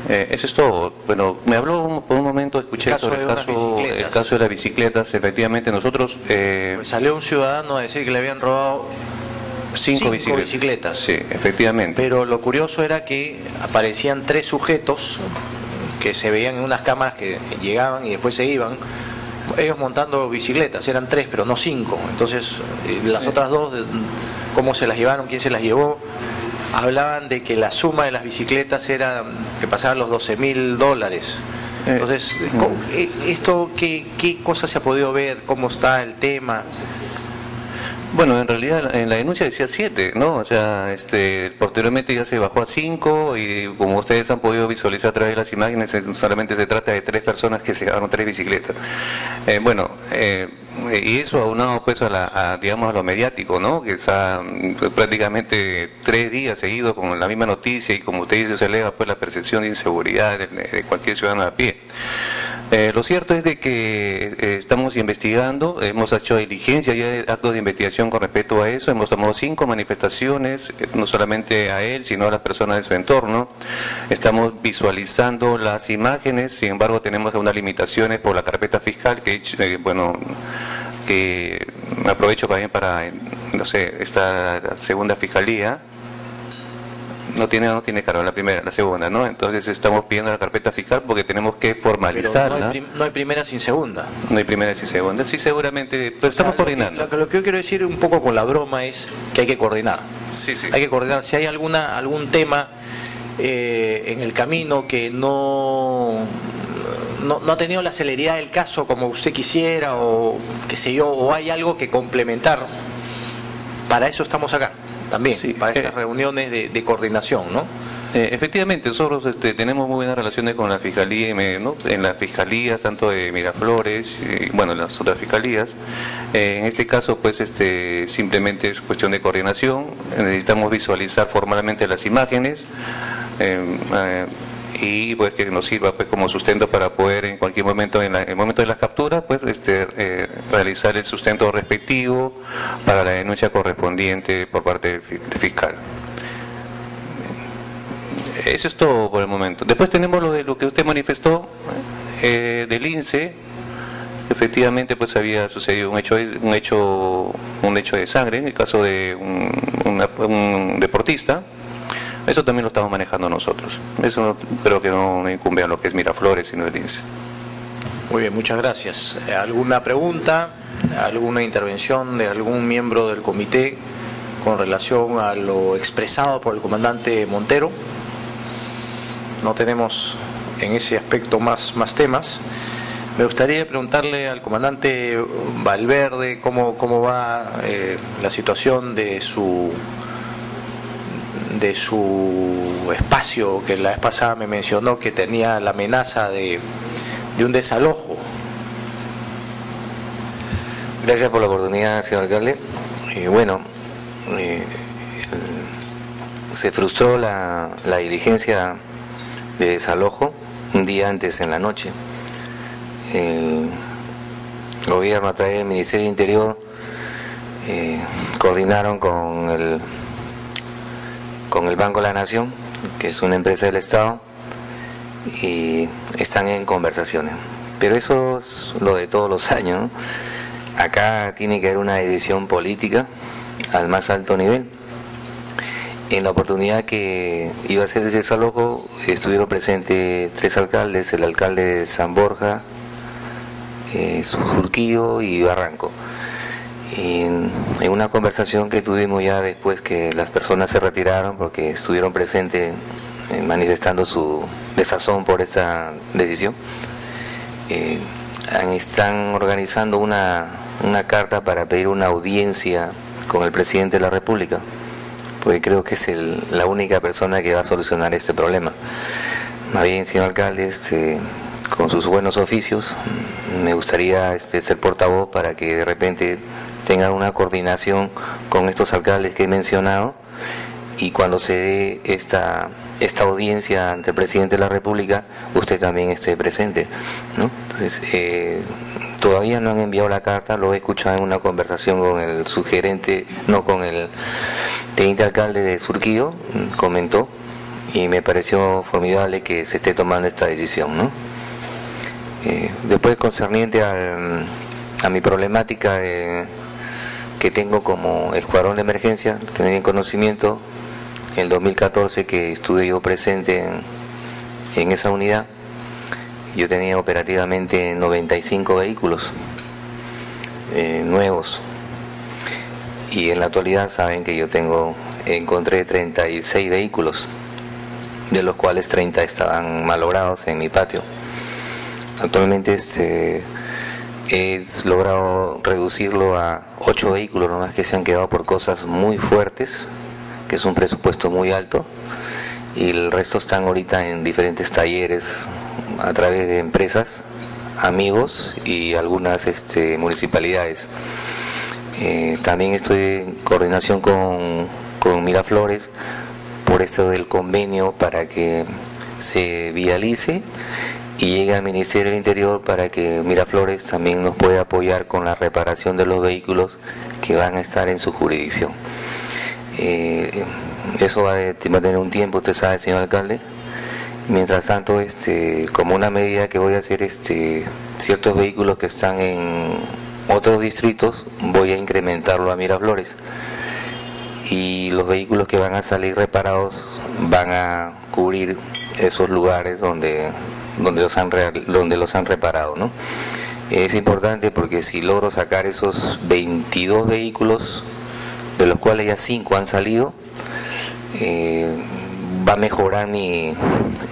G: Eh, eso es todo. Bueno, me habló por un momento, escuché sobre el caso, el caso de las bicicletas. Efectivamente, nosotros...
A: Pues salió un ciudadano a decir que le habían robado Cinco, bicicletas.
G: Sí, efectivamente.
A: Pero lo curioso era que aparecían tres sujetos que se veían en unas cámaras que llegaban y después se iban. Ellos montando bicicletas, eran tres, pero no cinco. Entonces, eh, las otras dos, cómo se las llevaron, quién se las llevó, hablaban de que la suma de las bicicletas era que pasaban los 12 mil dólares. Eh, Entonces, eh, ¿esto qué, qué cosa se ha podido ver? ¿Cómo está el tema?
G: Bueno, en realidad en la denuncia decía siete, ¿no? O sea, este, posteriormente ya se bajó a cinco y como ustedes han podido visualizar a través de las imágenes, solamente se trata de tres personas que se llevaron tres bicicletas. Eh, bueno, eh, y eso aunado pues a, la, digamos a lo mediático, ¿no? Que está pues, prácticamente tres días seguidos con la misma noticia y como usted dice se eleva pues la percepción de inseguridad de cualquier ciudadano a pie. Eh, lo cierto es de que eh, estamos investigando, hemos hecho diligencia y actos de investigación con respecto a eso, hemos tomado cinco manifestaciones, eh, no solamente a él, sino a las personas de su entorno. Estamos visualizando las imágenes, sin embargo tenemos algunas limitaciones por la carpeta fiscal que, bueno, que aprovecho también para, no sé, esta segunda fiscalía, no tiene, no tiene cargo, la primera, la segunda, ¿no? Entonces estamos pidiendo la carpeta fiscal porque tenemos que formalizarla.
A: No hay, primera sin segunda.
G: No hay primera sin segunda, sí seguramente, pero estamos coordinando.
A: Lo, que yo quiero decir un poco con la broma es que hay que coordinar.
G: Sí, sí.
A: Hay que coordinar. Si hay alguna algún tema eh, en el camino que no, no, no, ha tenido la celeridad del caso como usted quisiera o qué sé yo, o hay algo que complementar, para eso estamos acá también, para estas eh, reuniones de, coordinación, ¿no?
G: Eh, efectivamente, nosotros este, tenemos muy buenas relaciones con la Fiscalía, ¿no? en las fiscalías, tanto de Miraflores, y, bueno, en las otras fiscalías. Eh, en este caso, pues, este, simplemente es cuestión de coordinación, necesitamos visualizar formalmente las imágenes y pues que nos sirva pues como sustento para poder en cualquier momento, en, el momento de la captura, pues este, eh, realizar el sustento respectivo para la denuncia correspondiente por parte del fiscal. Eso es todo por el momento. Después tenemos lo de lo que usted manifestó eh, del INSE, efectivamente pues había sucedido un hecho, un hecho, un hecho de sangre en el caso de un, deportista. Eso también lo estamos manejando nosotros. Eso creo que no, incumbe a lo que es Miraflores, sino el INSE.
A: Muy bien, muchas gracias. ¿Alguna pregunta, alguna intervención de algún miembro del comité con relación a lo expresado por el comandante Montero? No tenemos en ese aspecto más, más temas. Me gustaría preguntarle al comandante Valverde cómo, cómo va eh, la situación de su de su espacio que la vez pasada me mencionó que tenía la amenaza de, un desalojo.
H: Gracias por la oportunidad, señor alcalde. Eh, bueno, eh, se frustró la, diligencia de desalojo un día antes en la noche el gobierno a través del Ministerio de Interior eh, coordinaron con el, con el Banco de la Nación, que es una empresa del Estado, y están en conversaciones. Pero eso es lo de todos los años. Acá tiene que haber una decisión política al más alto nivel. En la oportunidad que iba a ser ese desalojo estuvieron presentes tres alcaldes, el alcalde de San Borja, eh, y Barranco. En, una conversación que tuvimos ya después que las personas se retiraron porque estuvieron presentes eh, manifestando su desazón por esta decisión, eh, están organizando una, carta para pedir una audiencia con el presidente de la República, porque creo que es la única persona que va a solucionar este problema. Más bien, señor alcalde, este, con sus buenos oficios. Me gustaría este, ser portavoz para que de repente tenga una coordinación con estos alcaldes que he mencionado y cuando se dé esta, esta audiencia ante el presidente de la República, usted también esté presente. Entonces, eh, todavía no han enviado la carta, lo he escuchado en una conversación con el sugerente, no con el teniente alcalde de Surquío, comentó, y me pareció formidable que se esté tomando esta decisión. ¿no? Eh, después concerniente a mi problemática que tengo como escuadrón de emergencia, tener en conocimiento en el 2014 que estuve yo presente en, esa unidad, yo tenía operativamente 95 vehículos eh, nuevos y en la actualidad saben que yo tengo, encontré 36 vehículos, de los cuales 30 estaban malogrados en mi patio. Actualmente este, he logrado reducirlo a ocho vehículos nomás que se han quedado por cosas muy fuertes, que es un presupuesto muy alto, y el resto están ahorita en diferentes talleres a través de empresas, amigos y algunas este, municipalidades. Eh, también estoy en coordinación con, con Miraflores por esto del convenio para que se vialice y llegue al Ministerio del Interior para que Miraflores también nos pueda apoyar con la reparación de los vehículos que van a estar en su jurisdicción. Eh, eso va a, tener un tiempo, usted sabe, señor alcalde. Mientras tanto, este, como una medida que voy a hacer este, ciertos vehículos que están en otros distritos, voy a incrementarlo a Miraflores. Y los vehículos que van a salir reparados van a cubrir esos lugares donde donde los han, donde los han reparado. ¿no? Es importante porque si logro sacar esos 22 vehículos, de los cuales ya 5 han salido, eh, va a mejorar mi,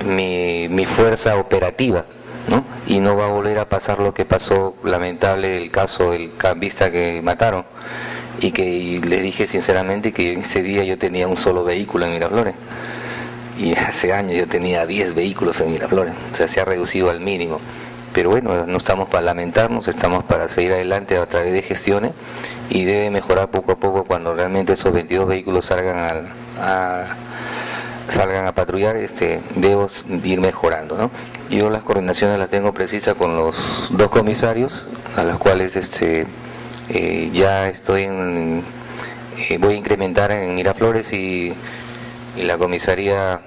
H: mi, fuerza operativa. ¿no? y no va a volver a pasar lo que pasó lamentable el caso del cambista que mataron y que le dije sinceramente que ese día yo tenía un solo vehículo en Miraflores y hace años yo tenía 10 vehículos en Miraflores, o sea, se ha reducido al mínimo. Pero bueno, no estamos para lamentarnos, estamos para seguir adelante a través de gestiones y debe mejorar poco a poco cuando realmente esos 22 vehículos salgan a, salgan a patrullar, este, debo ir mejorando. ¿no? Yo las coordinaciones las tengo precisas con los dos comisarios, a los cuales este, eh, ya estoy en, eh, voy a incrementar en Miraflores y y la comisaría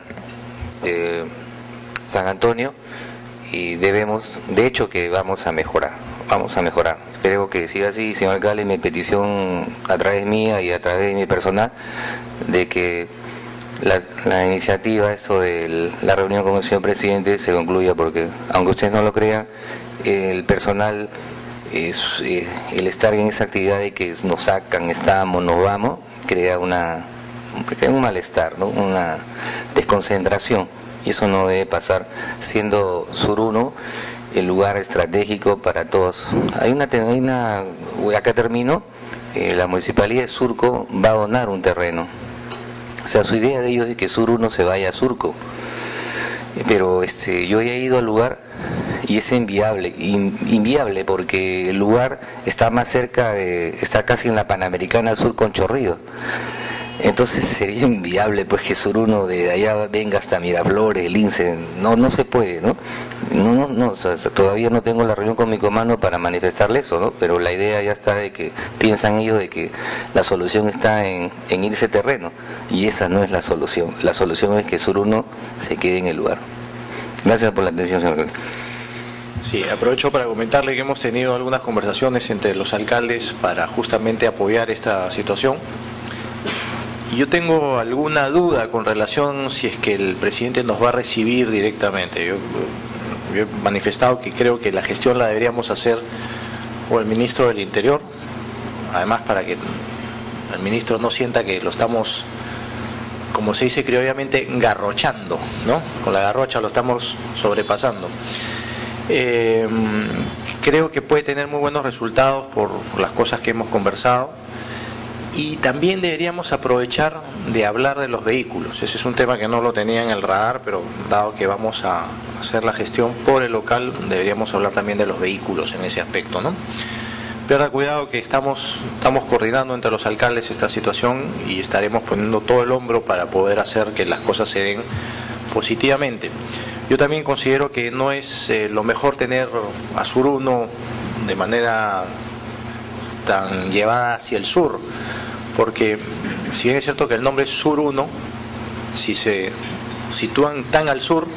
H: de San Antonio y debemos, de hecho que vamos a mejorar. vamos a mejorar. Espero que siga así, señor alcalde, mi petición a través mía y a través de mi personal, de que la, iniciativa, eso de la reunión con el señor presidente, se concluya, porque aunque ustedes no lo crean, el personal, eh, el estar en esa actividad de que nos sacan, estamos, nos vamos, crea una un malestar, ¿no? una desconcentración, y eso no debe pasar, siendo Suruno el lugar estratégico para todos. Hay una, hay acá termino, eh, la municipalidad de Surco va a donar un terreno. O sea, su idea de ellos es que Sur 1 se vaya a Surco. Pero este, yo he ido al lugar y es inviable, inviable porque el lugar está más cerca, de, está casi en la Panamericana Sur con Chorrillo. Entonces sería inviable pues que Sur 1 de allá venga hasta Miraflores, Lince, no, no se puede, ¿no? No, no, todavía no tengo la reunión con mi comando para manifestarle eso, ¿no? Pero la idea ya está de que piensan ellos de que la solución está en, en irse terreno y esa no es la solución. La solución es que Sur 1 se quede en el lugar. Gracias por la atención, señor.
A: Sí, aprovecho para comentarle que hemos tenido algunas conversaciones entre los alcaldes para justamente apoyar esta situación. Yo tengo alguna duda con relación si es que el presidente nos va a recibir directamente. Yo, he manifestado que creo que la gestión la deberíamos hacer por el ministro del Interior, además para que el ministro no sienta que lo estamos, como se dice criollamente, garrochando, ¿no? Con la garrocha lo estamos sobrepasando. Eh, creo que puede tener muy buenos resultados por las cosas que hemos conversado y también deberíamos aprovechar de hablar de los vehículos. Ese es un tema que no lo tenía en el radar, pero dado que vamos a hacer la gestión por el local, deberíamos hablar también de los vehículos en ese aspecto, ¿no? Pierda cuidado que estamos, estamos coordinando entre los alcaldes esta situación y estaremos poniendo todo el hombro para poder hacer que las cosas se den positivamente. Yo también considero que no es eh, lo mejor tener a Sur 1 de manera tan llevada hacia el sur, porque si bien es cierto que el nombre es Sur 1, si se sitúan tan al sur,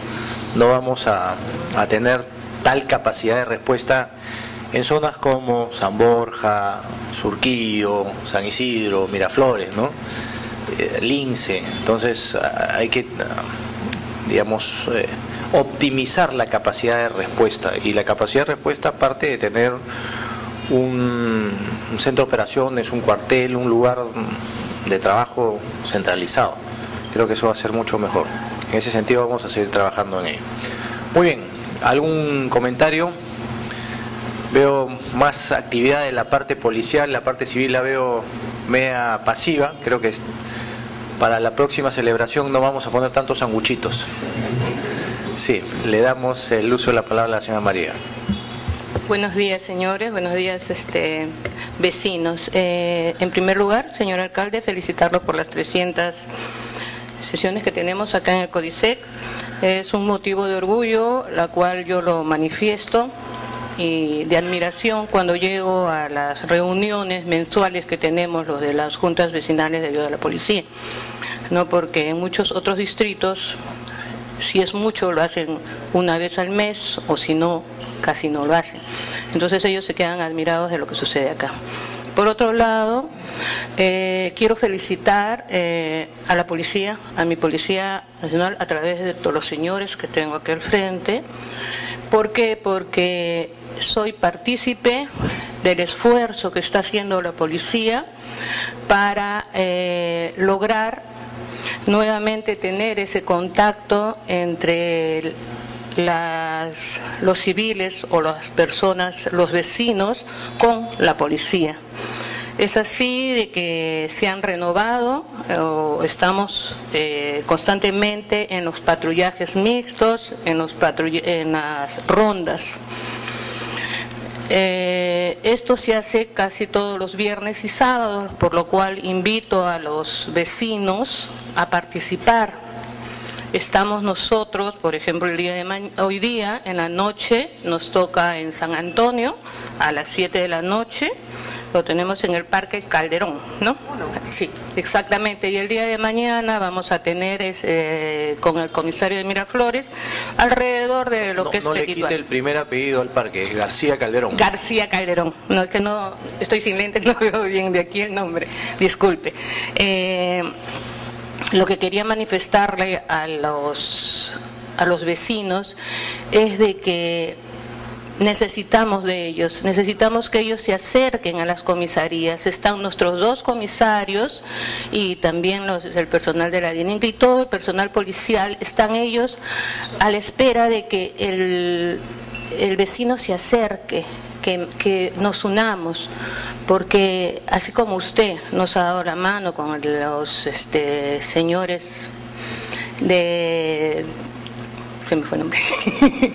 A: no vamos a, tener tal capacidad de respuesta en zonas como San Borja, Surquillo, San Isidro, Miraflores, ¿no? Eh, Lince. Entonces hay que, digamos, eh, optimizar la capacidad de respuesta. Y la capacidad de respuesta parte de tener un, centro de operaciones, un cuartel, un lugar de trabajo centralizado. Creo que eso va a ser mucho mejor. En ese sentido vamos a seguir trabajando en ello. Muy bien, ¿algún comentario? Veo más actividad en la parte policial, la parte civil la veo media pasiva. Creo que para la próxima celebración no vamos a poner tantos sanguchitos. Sí, le damos el uso de la palabra a la señora María.
I: Buenos días, señores. Buenos días, este, vecinos. Eh, en primer lugar, señor alcalde, felicitarlo por las 300 sesiones que tenemos acá en el CODICEC. Es un motivo de orgullo, la cual yo lo manifiesto, y de admiración cuando llego a las reuniones mensuales que tenemos los de las juntas vecinales de ayuda a la policía. ¿no? Porque en muchos otros distritos, si es mucho, lo hacen una vez al mes o si no, casi no lo hacen. Entonces ellos se quedan admirados de lo que sucede acá. Por otro lado, eh, quiero felicitar eh, a la policía, a mi policía nacional, a través de todos los señores que tengo aquí al frente. ¿Por qué? Porque soy partícipe del esfuerzo que está haciendo la policía para eh, lograr nuevamente tener ese contacto entre el, las, los civiles o las personas, los vecinos, con la policía. Es así de que se han renovado, o estamos eh, constantemente en los patrullajes mixtos, en, los en las rondas. Eh, esto se hace casi todos los viernes y sábados, por lo cual invito a los vecinos a participar Estamos nosotros, por ejemplo, el día de hoy día, en la noche, nos toca en San Antonio, a las 7 de la noche, lo tenemos en el Parque Calderón, ¿no? Sí, exactamente. Y el día de mañana vamos a tener eh, con el comisario de Miraflores alrededor de lo que es
A: No le quite el primer apellido al parque, es García Calderón.
I: García Calderón. No, es que no, estoy sin lentes, no veo bien de aquí el nombre. Disculpe. Eh, lo que quería manifestarle a los, a los vecinos es de que necesitamos de ellos, necesitamos que ellos se acerquen a las comisarías. Están nuestros dos comisarios y también los, el personal de la DININC y todo el personal policial, están ellos a la espera de que el, el vecino se acerque, que, nos unamos, porque así como usted nos ha dado la mano con los este, señores de...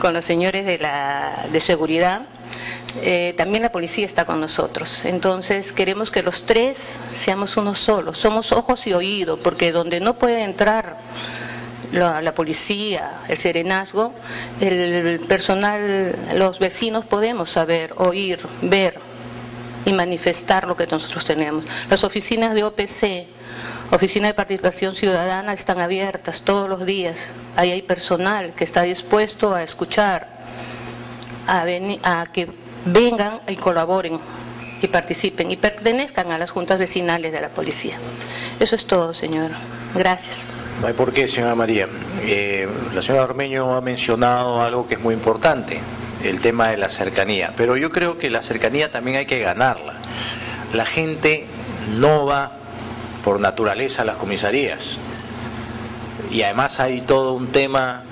I: con los señores de, la, de seguridad, eh, también la policía está con nosotros. Entonces queremos que los tres seamos uno solo, somos ojos y oídos, porque donde no puede entrar la, policía, el serenazgo, el personal, los vecinos podemos saber, oír, ver y manifestar lo que nosotros tenemos. Las oficinas de OPC, Oficina de Participación Ciudadana, están abiertas todos los días. Ahí hay personal que está dispuesto a escuchar, a, venir, a que vengan y colaboren y participen y pertenezcan a las juntas vecinales de la policía. Eso es todo, señor. Gracias.
A: No hay por qué, señora María. Eh, la señora Armeño ha mencionado algo que es muy importante, el tema de la cercanía. Pero yo creo que la cercanía también hay que ganarla. La gente no va por naturaleza a las comisarías. Y además hay todo un tema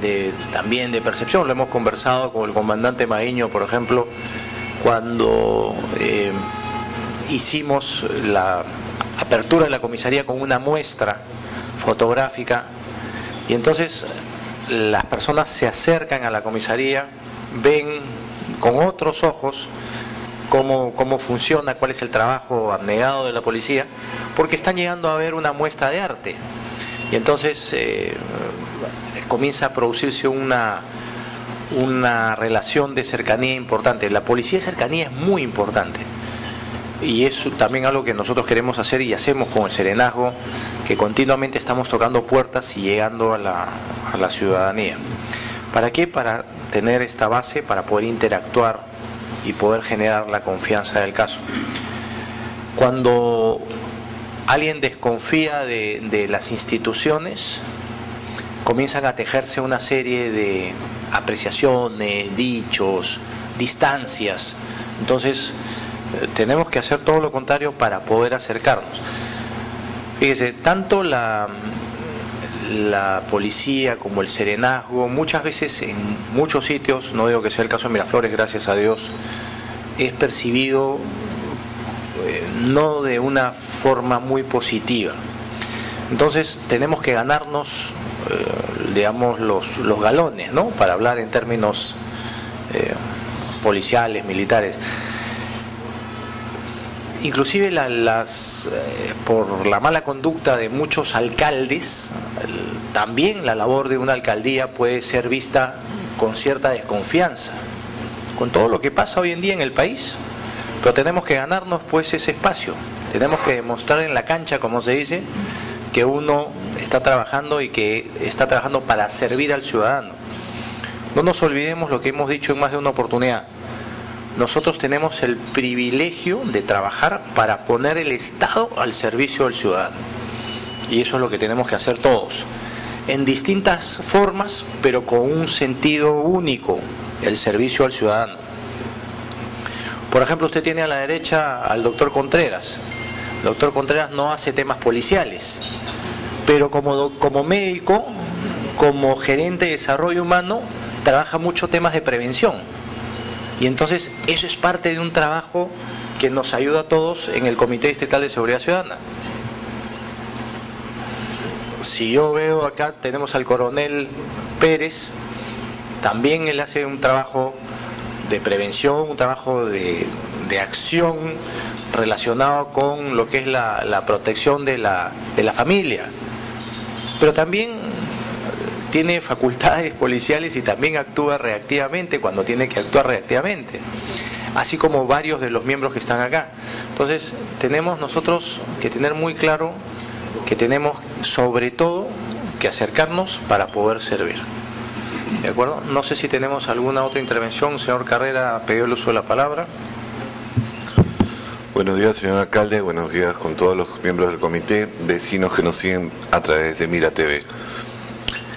A: de, también de percepción. Lo hemos conversado con el comandante Maíño, por ejemplo, cuando eh, hicimos la apertura de la comisaría con una muestra fotográfica y entonces las personas se acercan a la comisaría, ven con otros ojos cómo, cómo funciona, cuál es el trabajo abnegado de la policía, porque están llegando a ver una muestra de arte. Y entonces eh, comienza a producirse una, una relación de cercanía importante. La policía de cercanía es muy importante. Y es también algo que nosotros queremos hacer y hacemos con el Serenazgo, que continuamente estamos tocando puertas y llegando a la, ciudadanía. ¿Para qué? Para tener esta base, para poder interactuar y poder generar la confianza del caso. Cuando alguien desconfía de, de, las instituciones, comienzan a tejerse una serie de apreciaciones, dichos, distancias. Entonces, tenemos que hacer todo lo contrario para poder acercarnos. Fíjese, tanto la, la policía como el serenazgo, muchas veces en muchos sitios, no digo que sea el caso de Miraflores, gracias a Dios, es percibido eh, no de una forma muy positiva. Entonces tenemos que ganarnos, eh, digamos, los, los, galones, ¿no? Para hablar en términos eh, policiales, militares. Inclusive la, las, eh, por la mala conducta de muchos alcaldes, también la labor de una alcaldía puede ser vista con cierta desconfianza, con todo lo que pasa hoy en día en el país. Pero tenemos que ganarnos pues ese espacio, tenemos que demostrar en la cancha, como se dice, que uno está trabajando y que está trabajando para servir al ciudadano. No nos olvidemos lo que hemos dicho en más de una oportunidad. Nosotros tenemos el privilegio de trabajar para poner el Estado al servicio del ciudadano. Y eso es lo que tenemos que hacer todos. En distintas formas, pero con un sentido único, el servicio al ciudadano. Por ejemplo, usted tiene a la derecha al doctor Contreras. El doctor Contreras no hace temas policiales, pero como, como médico, como gerente de desarrollo humano, trabaja mucho temas de prevención. Y entonces eso es parte de un trabajo que nos ayuda a todos en el Comité Distrital de Seguridad Ciudadana. Si yo veo acá, tenemos al coronel Pérez, también él hace un trabajo de prevención, un trabajo de, de acción relacionado con lo que es la, la protección de la, de la familia. Pero también tiene facultades policiales y también actúa reactivamente cuando tiene que actuar reactivamente. así como varios de los miembros que están acá. Entonces, tenemos nosotros que tener muy claro que tenemos sobre todo que acercarnos para poder servir. ¿De acuerdo? No sé si tenemos alguna otra intervención. Señor Carrera, pidió el uso de la palabra.
J: Buenos días, señor alcalde. Buenos días con todos los miembros del comité, vecinos que nos siguen a través de Mira TV.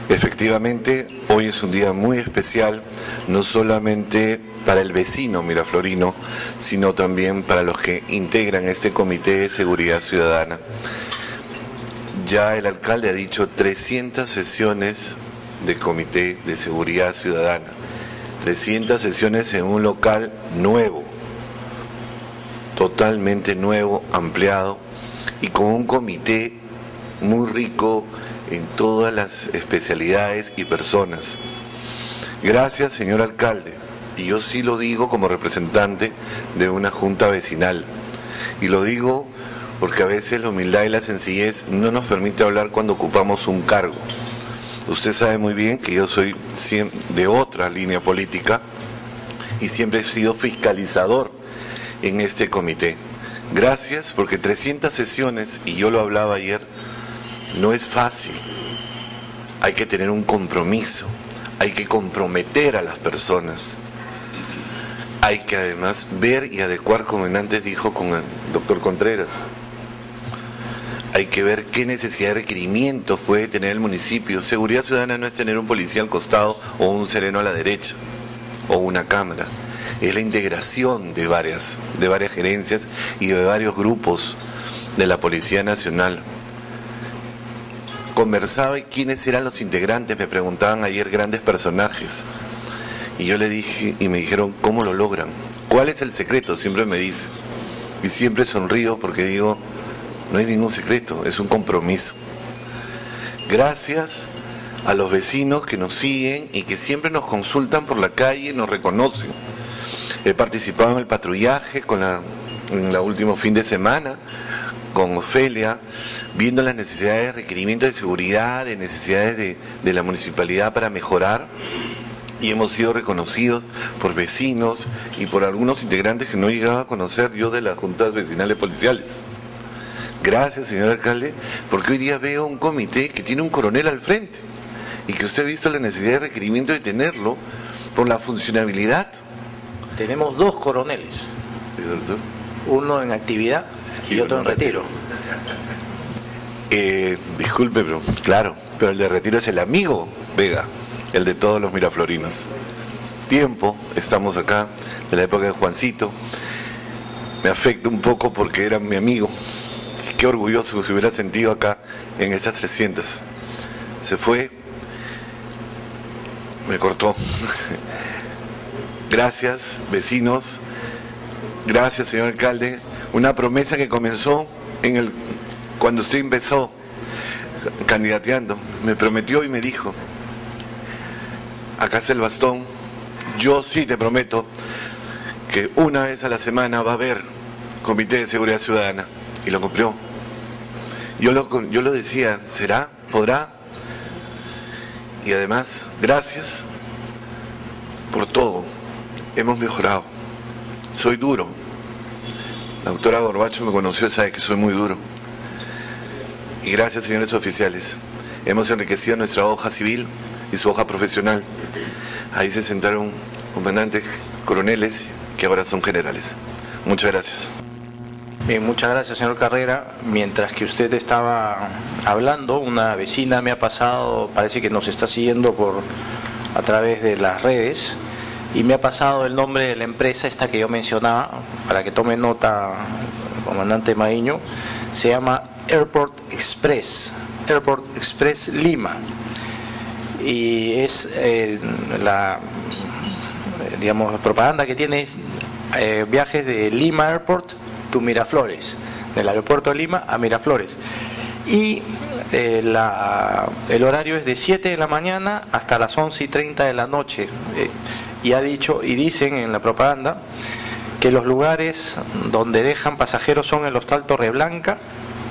J: Efectivamente, hoy es un día muy especial, no solamente para el vecino miraflorino, sino también para los que integran este Comité de Seguridad Ciudadana. Ya el alcalde ha dicho 300 sesiones de Comité de Seguridad Ciudadana, 300 sesiones en un local nuevo, totalmente nuevo, ampliado y con un comité muy rico en todas las especialidades y personas. Gracias, señor alcalde. Y yo sí lo digo como representante de una junta vecinal. Y lo digo porque a veces la humildad y la sencillez no nos permite hablar cuando ocupamos un cargo. Usted sabe muy bien que yo soy de otra línea política y siempre he sido fiscalizador en este comité. Gracias porque 300 sesiones, y yo lo hablaba ayer, no es fácil. Hay que tener un compromiso, hay que comprometer a las personas. Hay que además ver y adecuar, como antes dijo con el doctor Contreras, hay que ver qué necesidad de requerimientos puede tener el municipio. Seguridad ciudadana no es tener un policía al costado o un sereno a la derecha o una cámara. Es la integración de varias, de varias gerencias y de varios grupos de la Policía Nacional conversaba y quiénes eran los integrantes, me preguntaban ayer grandes personajes. Y yo le dije, y me dijeron, ¿cómo lo logran? ¿Cuál es el secreto? Siempre me dice. Y siempre sonrío porque digo, no hay ningún secreto, es un compromiso. Gracias a los vecinos que nos siguen y que siempre nos consultan por la calle nos reconocen. He participado en el patrullaje con la, en el último fin de semana con Ofelia, viendo las necesidades, requerimientos de seguridad, de necesidades de, la municipalidad para mejorar y hemos sido reconocidos por vecinos y por algunos integrantes que no llegaba a conocer yo de las juntas vecinales policiales. Gracias, señor alcalde, porque hoy día veo un comité que tiene un coronel al frente y que usted ha visto la necesidad de requerimiento de tenerlo por la funcionabilidad.
A: Tenemos dos coroneles. Uno en actividad y otro en retiro.
J: Eh, disculpe, pero claro, pero el de retiro es el amigo Vega, el de todos los miraflorinos. Tiempo, estamos acá, de la época de Juancito. Me afecta un poco porque era mi amigo. Qué orgulloso que se hubiera sentido acá en esas 300. Se fue, me cortó. Gracias, vecinos. Gracias, señor alcalde una promesa que comenzó en el, cuando usted empezó candidateando. Me prometió y me dijo, acá está el bastón, yo sí te prometo que una vez a la semana va a haber Comité de Seguridad Ciudadana. Y lo cumplió. Yo lo, yo lo decía, ¿será? ¿Podrá? Y además, gracias por todo. Hemos mejorado. Soy duro, la doctora Gorbacho me conoció, sabe que soy muy duro. Y gracias, señores oficiales. Hemos enriquecido nuestra hoja civil y su hoja profesional. Ahí se sentaron comandantes, coroneles, que ahora son generales. Muchas gracias.
A: Bien, muchas gracias, señor Carrera. Mientras que usted estaba hablando, una vecina me ha pasado, parece que nos está siguiendo por a través de las redes y me ha pasado el nombre de la empresa, esta que yo mencionaba, para que tome nota el comandante Maíño, se llama Airport Express, Airport Express Lima. Y es eh, la digamos, propaganda que tiene eh, viajes de Lima Airport to Miraflores, del aeropuerto de Lima a Miraflores. Y eh, el horario es de 7 de la mañana hasta las 11 y 30 de la noche y ha dicho y dicen en la propaganda que los lugares donde dejan pasajeros son el Hostal Torreblanca,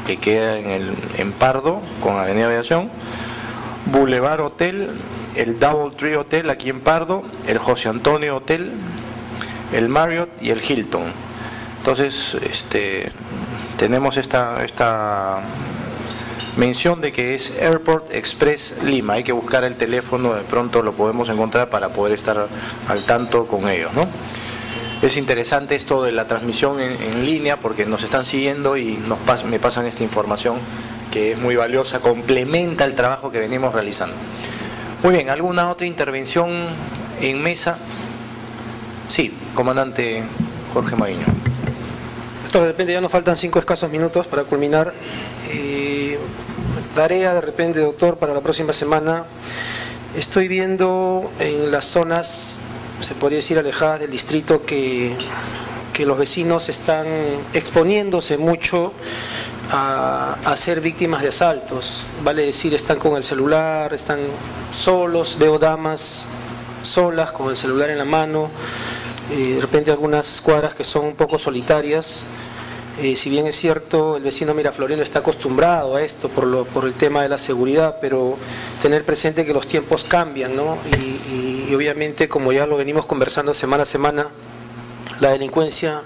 A: que queda en, el, en Pardo, con Avenida Aviación, Boulevard Hotel, el Double Tree Hotel aquí en Pardo, el José Antonio Hotel, el Marriott y el Hilton. Entonces, este, tenemos esta, esta mención de que es Airport Express Lima. Hay que buscar el teléfono, de pronto lo podemos encontrar para poder estar al tanto con ellos. ¿no? Es interesante esto de la transmisión en, línea porque nos están siguiendo y nos me pasan esta información que es muy valiosa, complementa el trabajo que venimos realizando. Muy bien, ¿alguna otra intervención en mesa? Sí, comandante Jorge Maguiño.
E: Esto de repente ya nos faltan cinco escasos minutos para culminar. Eh, tarea de repente, doctor, para la próxima semana. Estoy viendo en las zonas, se podría decir, alejadas del distrito que, que los vecinos están exponiéndose mucho a, a, ser víctimas de asaltos. Vale decir, están con el celular, están solos, veo damas solas con el celular en la mano, y de repente algunas cuadras que son un poco solitarias eh, si bien es cierto, el vecino miraflorino está acostumbrado a esto por, lo, por el tema de la seguridad, pero tener presente que los tiempos cambian, ¿no? Y, obviamente, como ya lo venimos conversando semana a semana, la delincuencia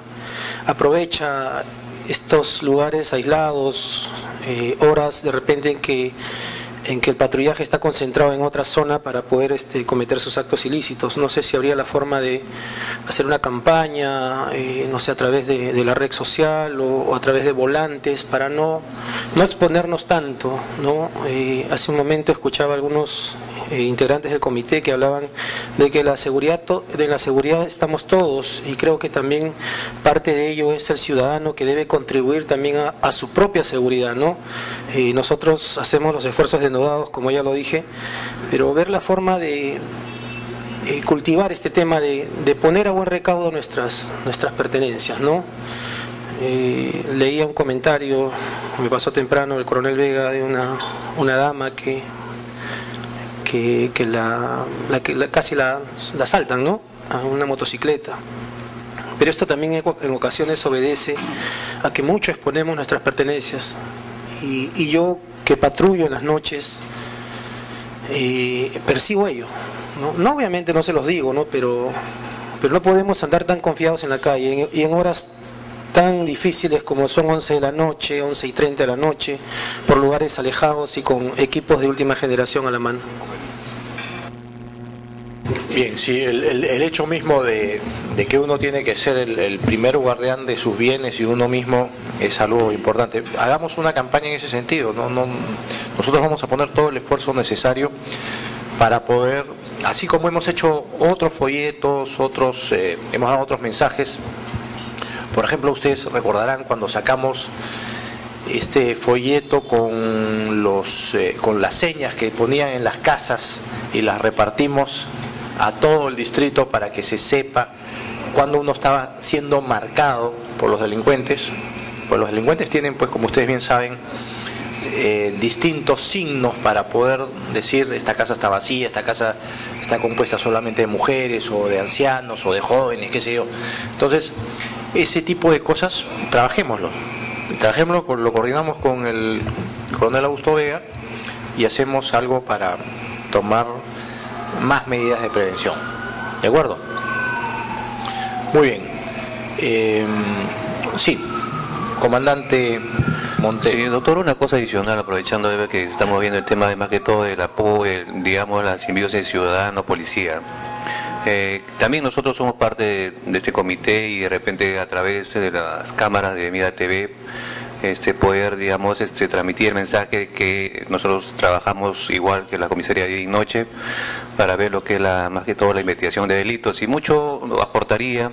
E: aprovecha estos lugares aislados, eh, horas de repente en que en que el patrullaje está concentrado en otra zona para poder este, cometer sus actos ilícitos. No sé si habría la forma de hacer una campaña, eh, no sé, a través de, la red social o, a través de volantes para no, no exponernos tanto. ¿no? Eh, hace un momento escuchaba algunos eh, integrantes del comité que hablaban de que la seguridad, de la seguridad estamos todos y creo que también parte de ello es el ciudadano que debe contribuir también a, su propia seguridad. ¿no? nosotros hacemos los esfuerzos de como ya lo dije, pero ver la forma de eh, cultivar este tema de, poner a buen recaudo nuestras, nuestras pertenencias, ¿no? Eh, leía un comentario, me pasó temprano el coronel Vega de una, una dama que, que, la, casi la, la saltan, ¿no? A una motocicleta. Pero esto también en ocasiones obedece a que mucho exponemos nuestras pertenencias. Y, y yo que patrullo en las noches, eh, percibo ello. ¿no? obviamente no se los digo, ¿no? Pero, pero no podemos andar tan confiados en la calle y en horas tan difíciles como son 11 de la noche, 11 y 30 de la noche, por lugares alejados y con equipos de última generación a la mano.
A: Bien, sí, el, hecho mismo de, que uno tiene que ser el, primer guardián de sus bienes y uno mismo es algo importante. Hagamos una campaña en ese sentido. ¿no? nosotros vamos a poner todo el esfuerzo necesario para poder, así como hemos hecho otros folletos, otros, eh, hemos dado otros mensajes. Por ejemplo, ustedes recordarán cuando sacamos este folleto con los eh, con las señas que ponían en las casas y las repartimos a todo el distrito para que se sepa cuando uno estaba siendo marcado por los delincuentes. Pues los delincuentes tienen, pues como ustedes bien saben, eh, distintos signos para poder decir esta casa está vacía, esta casa está compuesta solamente de mujeres o de ancianos o de jóvenes, qué sé yo. Entonces, ese tipo de cosas, trabajémoslo. Trabajémoslo, lo coordinamos con el coronel Augusto Vega y hacemos algo para tomar más medidas de prevención. ¿De acuerdo? Muy bien. Eh, sí, comandante Montero.
G: Sí, doctor, una cosa adicional, aprovechando de que estamos viendo el tema de más que todo del apoyo, digamos, la simbiosis ciudadano-policía. Eh, también nosotros somos parte de, este comité y de repente a través de las cámaras de Mira TV este, poder, digamos, este, transmitir el mensaje que nosotros trabajamos igual que la comisaría y noche para ver lo que es la, más que todo la investigación de delitos y mucho aportaría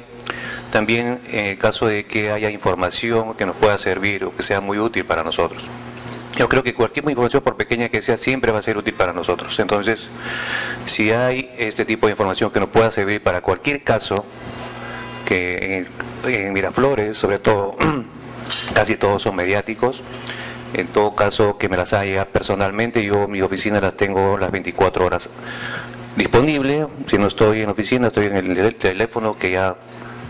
G: también en el caso de que haya información que nos pueda servir o que sea muy útil para nosotros. Yo creo que cualquier información, por pequeña que sea, siempre va a ser útil para nosotros. Entonces, si hay este tipo de información que nos pueda servir para cualquier caso, que en Miraflores, sobre todo, casi todos son mediáticos. En todo caso, que me las haya personalmente, yo mi oficina la tengo las 24 horas disponible. Si no estoy en la oficina, estoy en el teléfono que ya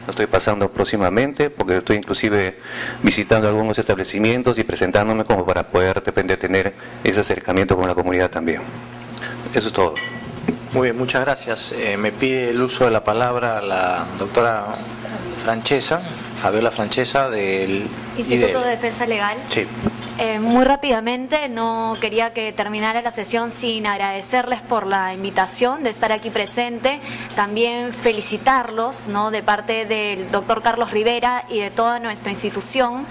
G: estoy pasando próximamente, porque estoy inclusive visitando algunos establecimientos y presentándome como para poder de tener ese acercamiento con la comunidad también. Eso es todo.
A: Muy bien, muchas gracias. Eh, me pide el uso de la palabra la doctora Francesa, Fabiola Francesa, del
K: Instituto de Defensa Legal.
A: Sí.
K: Eh, muy rápidamente, no quería que terminara la sesión sin agradecerles por la invitación de estar aquí presente, también felicitarlos ¿no? de parte del doctor Carlos Rivera y de toda nuestra institución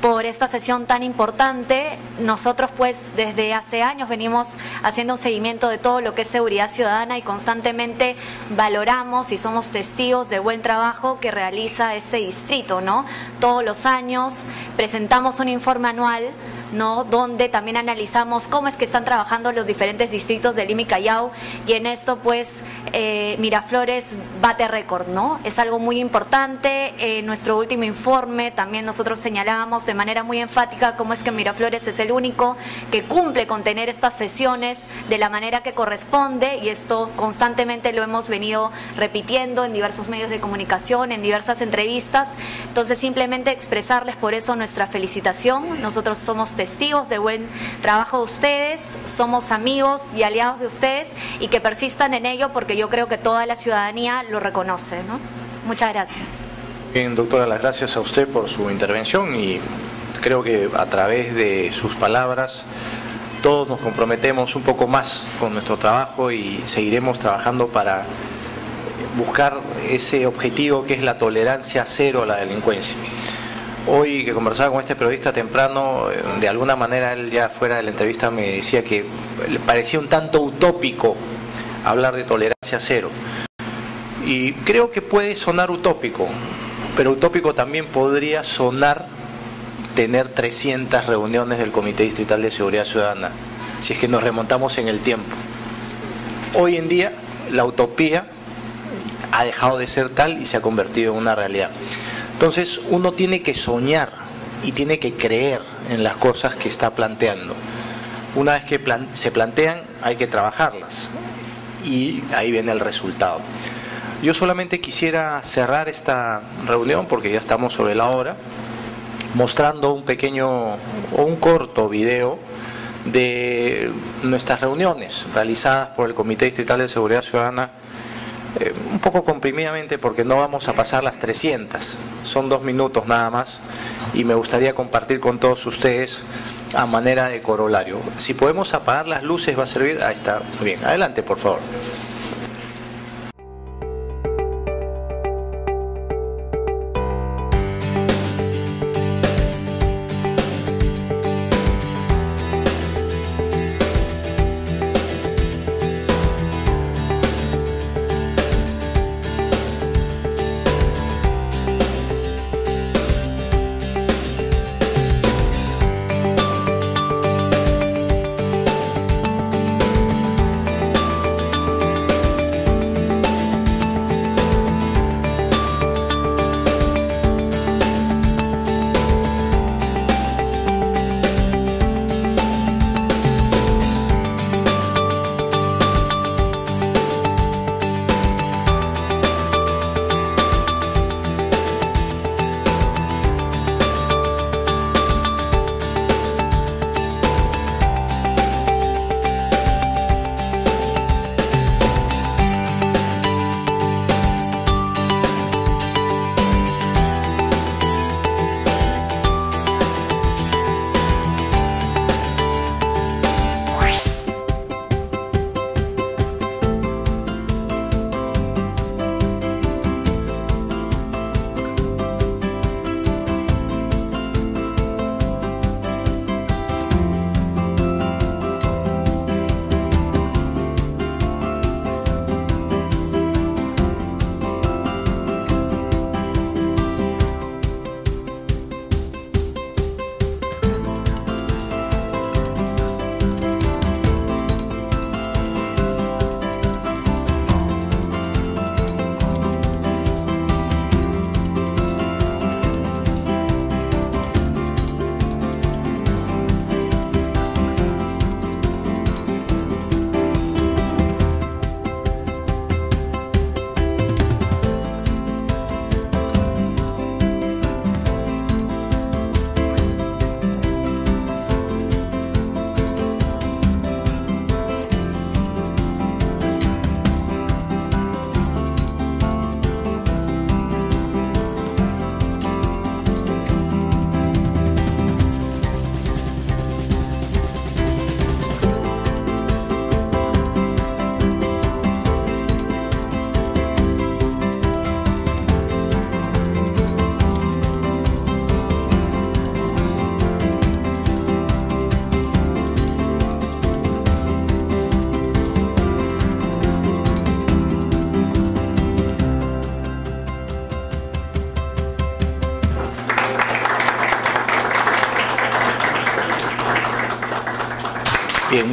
K: por esta sesión tan importante. Nosotros pues desde hace años venimos haciendo un seguimiento de todo lo que es seguridad ciudadana y constantemente valoramos y somos testigos del buen trabajo que realiza este distrito, ¿no? Todos los años presentamos un informe anual ¿no? donde también analizamos cómo es que están trabajando los diferentes distritos del y Callao. Y en esto pues eh, Miraflores bate récord, ¿no? Es algo muy importante, en nuestro último informe también nosotros señalábamos de manera muy enfática cómo es que Miraflores es el único que cumple con tener estas sesiones de la manera que corresponde. Y esto constantemente lo hemos venido repitiendo en diversos medios de comunicación, en diversas entrevistas, entonces simplemente expresarles por eso nuestra felicitación, nosotros somos de buen trabajo de ustedes, somos amigos y aliados de ustedes y que persistan en ello porque yo creo que toda la ciudadanía lo reconoce. ¿no? Muchas gracias.
A: Bien, doctora, las gracias a usted por su intervención y creo que a través de sus palabras todos nos comprometemos un poco más con nuestro trabajo y seguiremos trabajando para buscar ese objetivo que es la tolerancia cero a la delincuencia. Hoy que conversaba con este periodista temprano, eh, de alguna manera él ya fuera de la entrevista me decía que le parecía un tanto utópico hablar de tolerancia cero. Y creo que puede sonar utópico, pero utópico también podría sonar tener 300 reuniones del Comité Distrital de Seguridad Ciudadana, si es que nos remontamos en el tiempo. Hoy en día la utopía ha dejado de ser tal y se ha convertido en una realidad. Entonces uno tiene que soñar y tiene que creer en las cosas que está planteando. Una vez que se plantean hay que trabajarlas y ahí viene el resultado. Yo solamente quisiera cerrar esta reunión porque ya estamos sobre la hora mostrando un pequeño o un corto video de nuestras reuniones realizadas por el Comité Distrital de Seguridad Ciudadana eh, un poco comprimidamente porque no vamos a pasar las 300, son dos minutos nada más y me gustaría compartir con todos ustedes a manera de corolario. Si podemos apagar las luces va a servir, ahí está, muy bien, adelante por favor.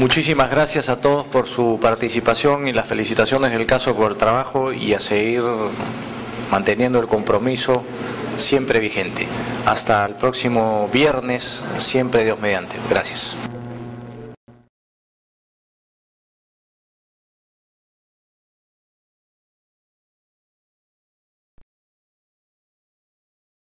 A: Muchísimas gracias a todos por su participación y las felicitaciones del caso por el trabajo y a seguir manteniendo el compromiso siempre vigente. Hasta el próximo viernes, siempre Dios mediante. Gracias.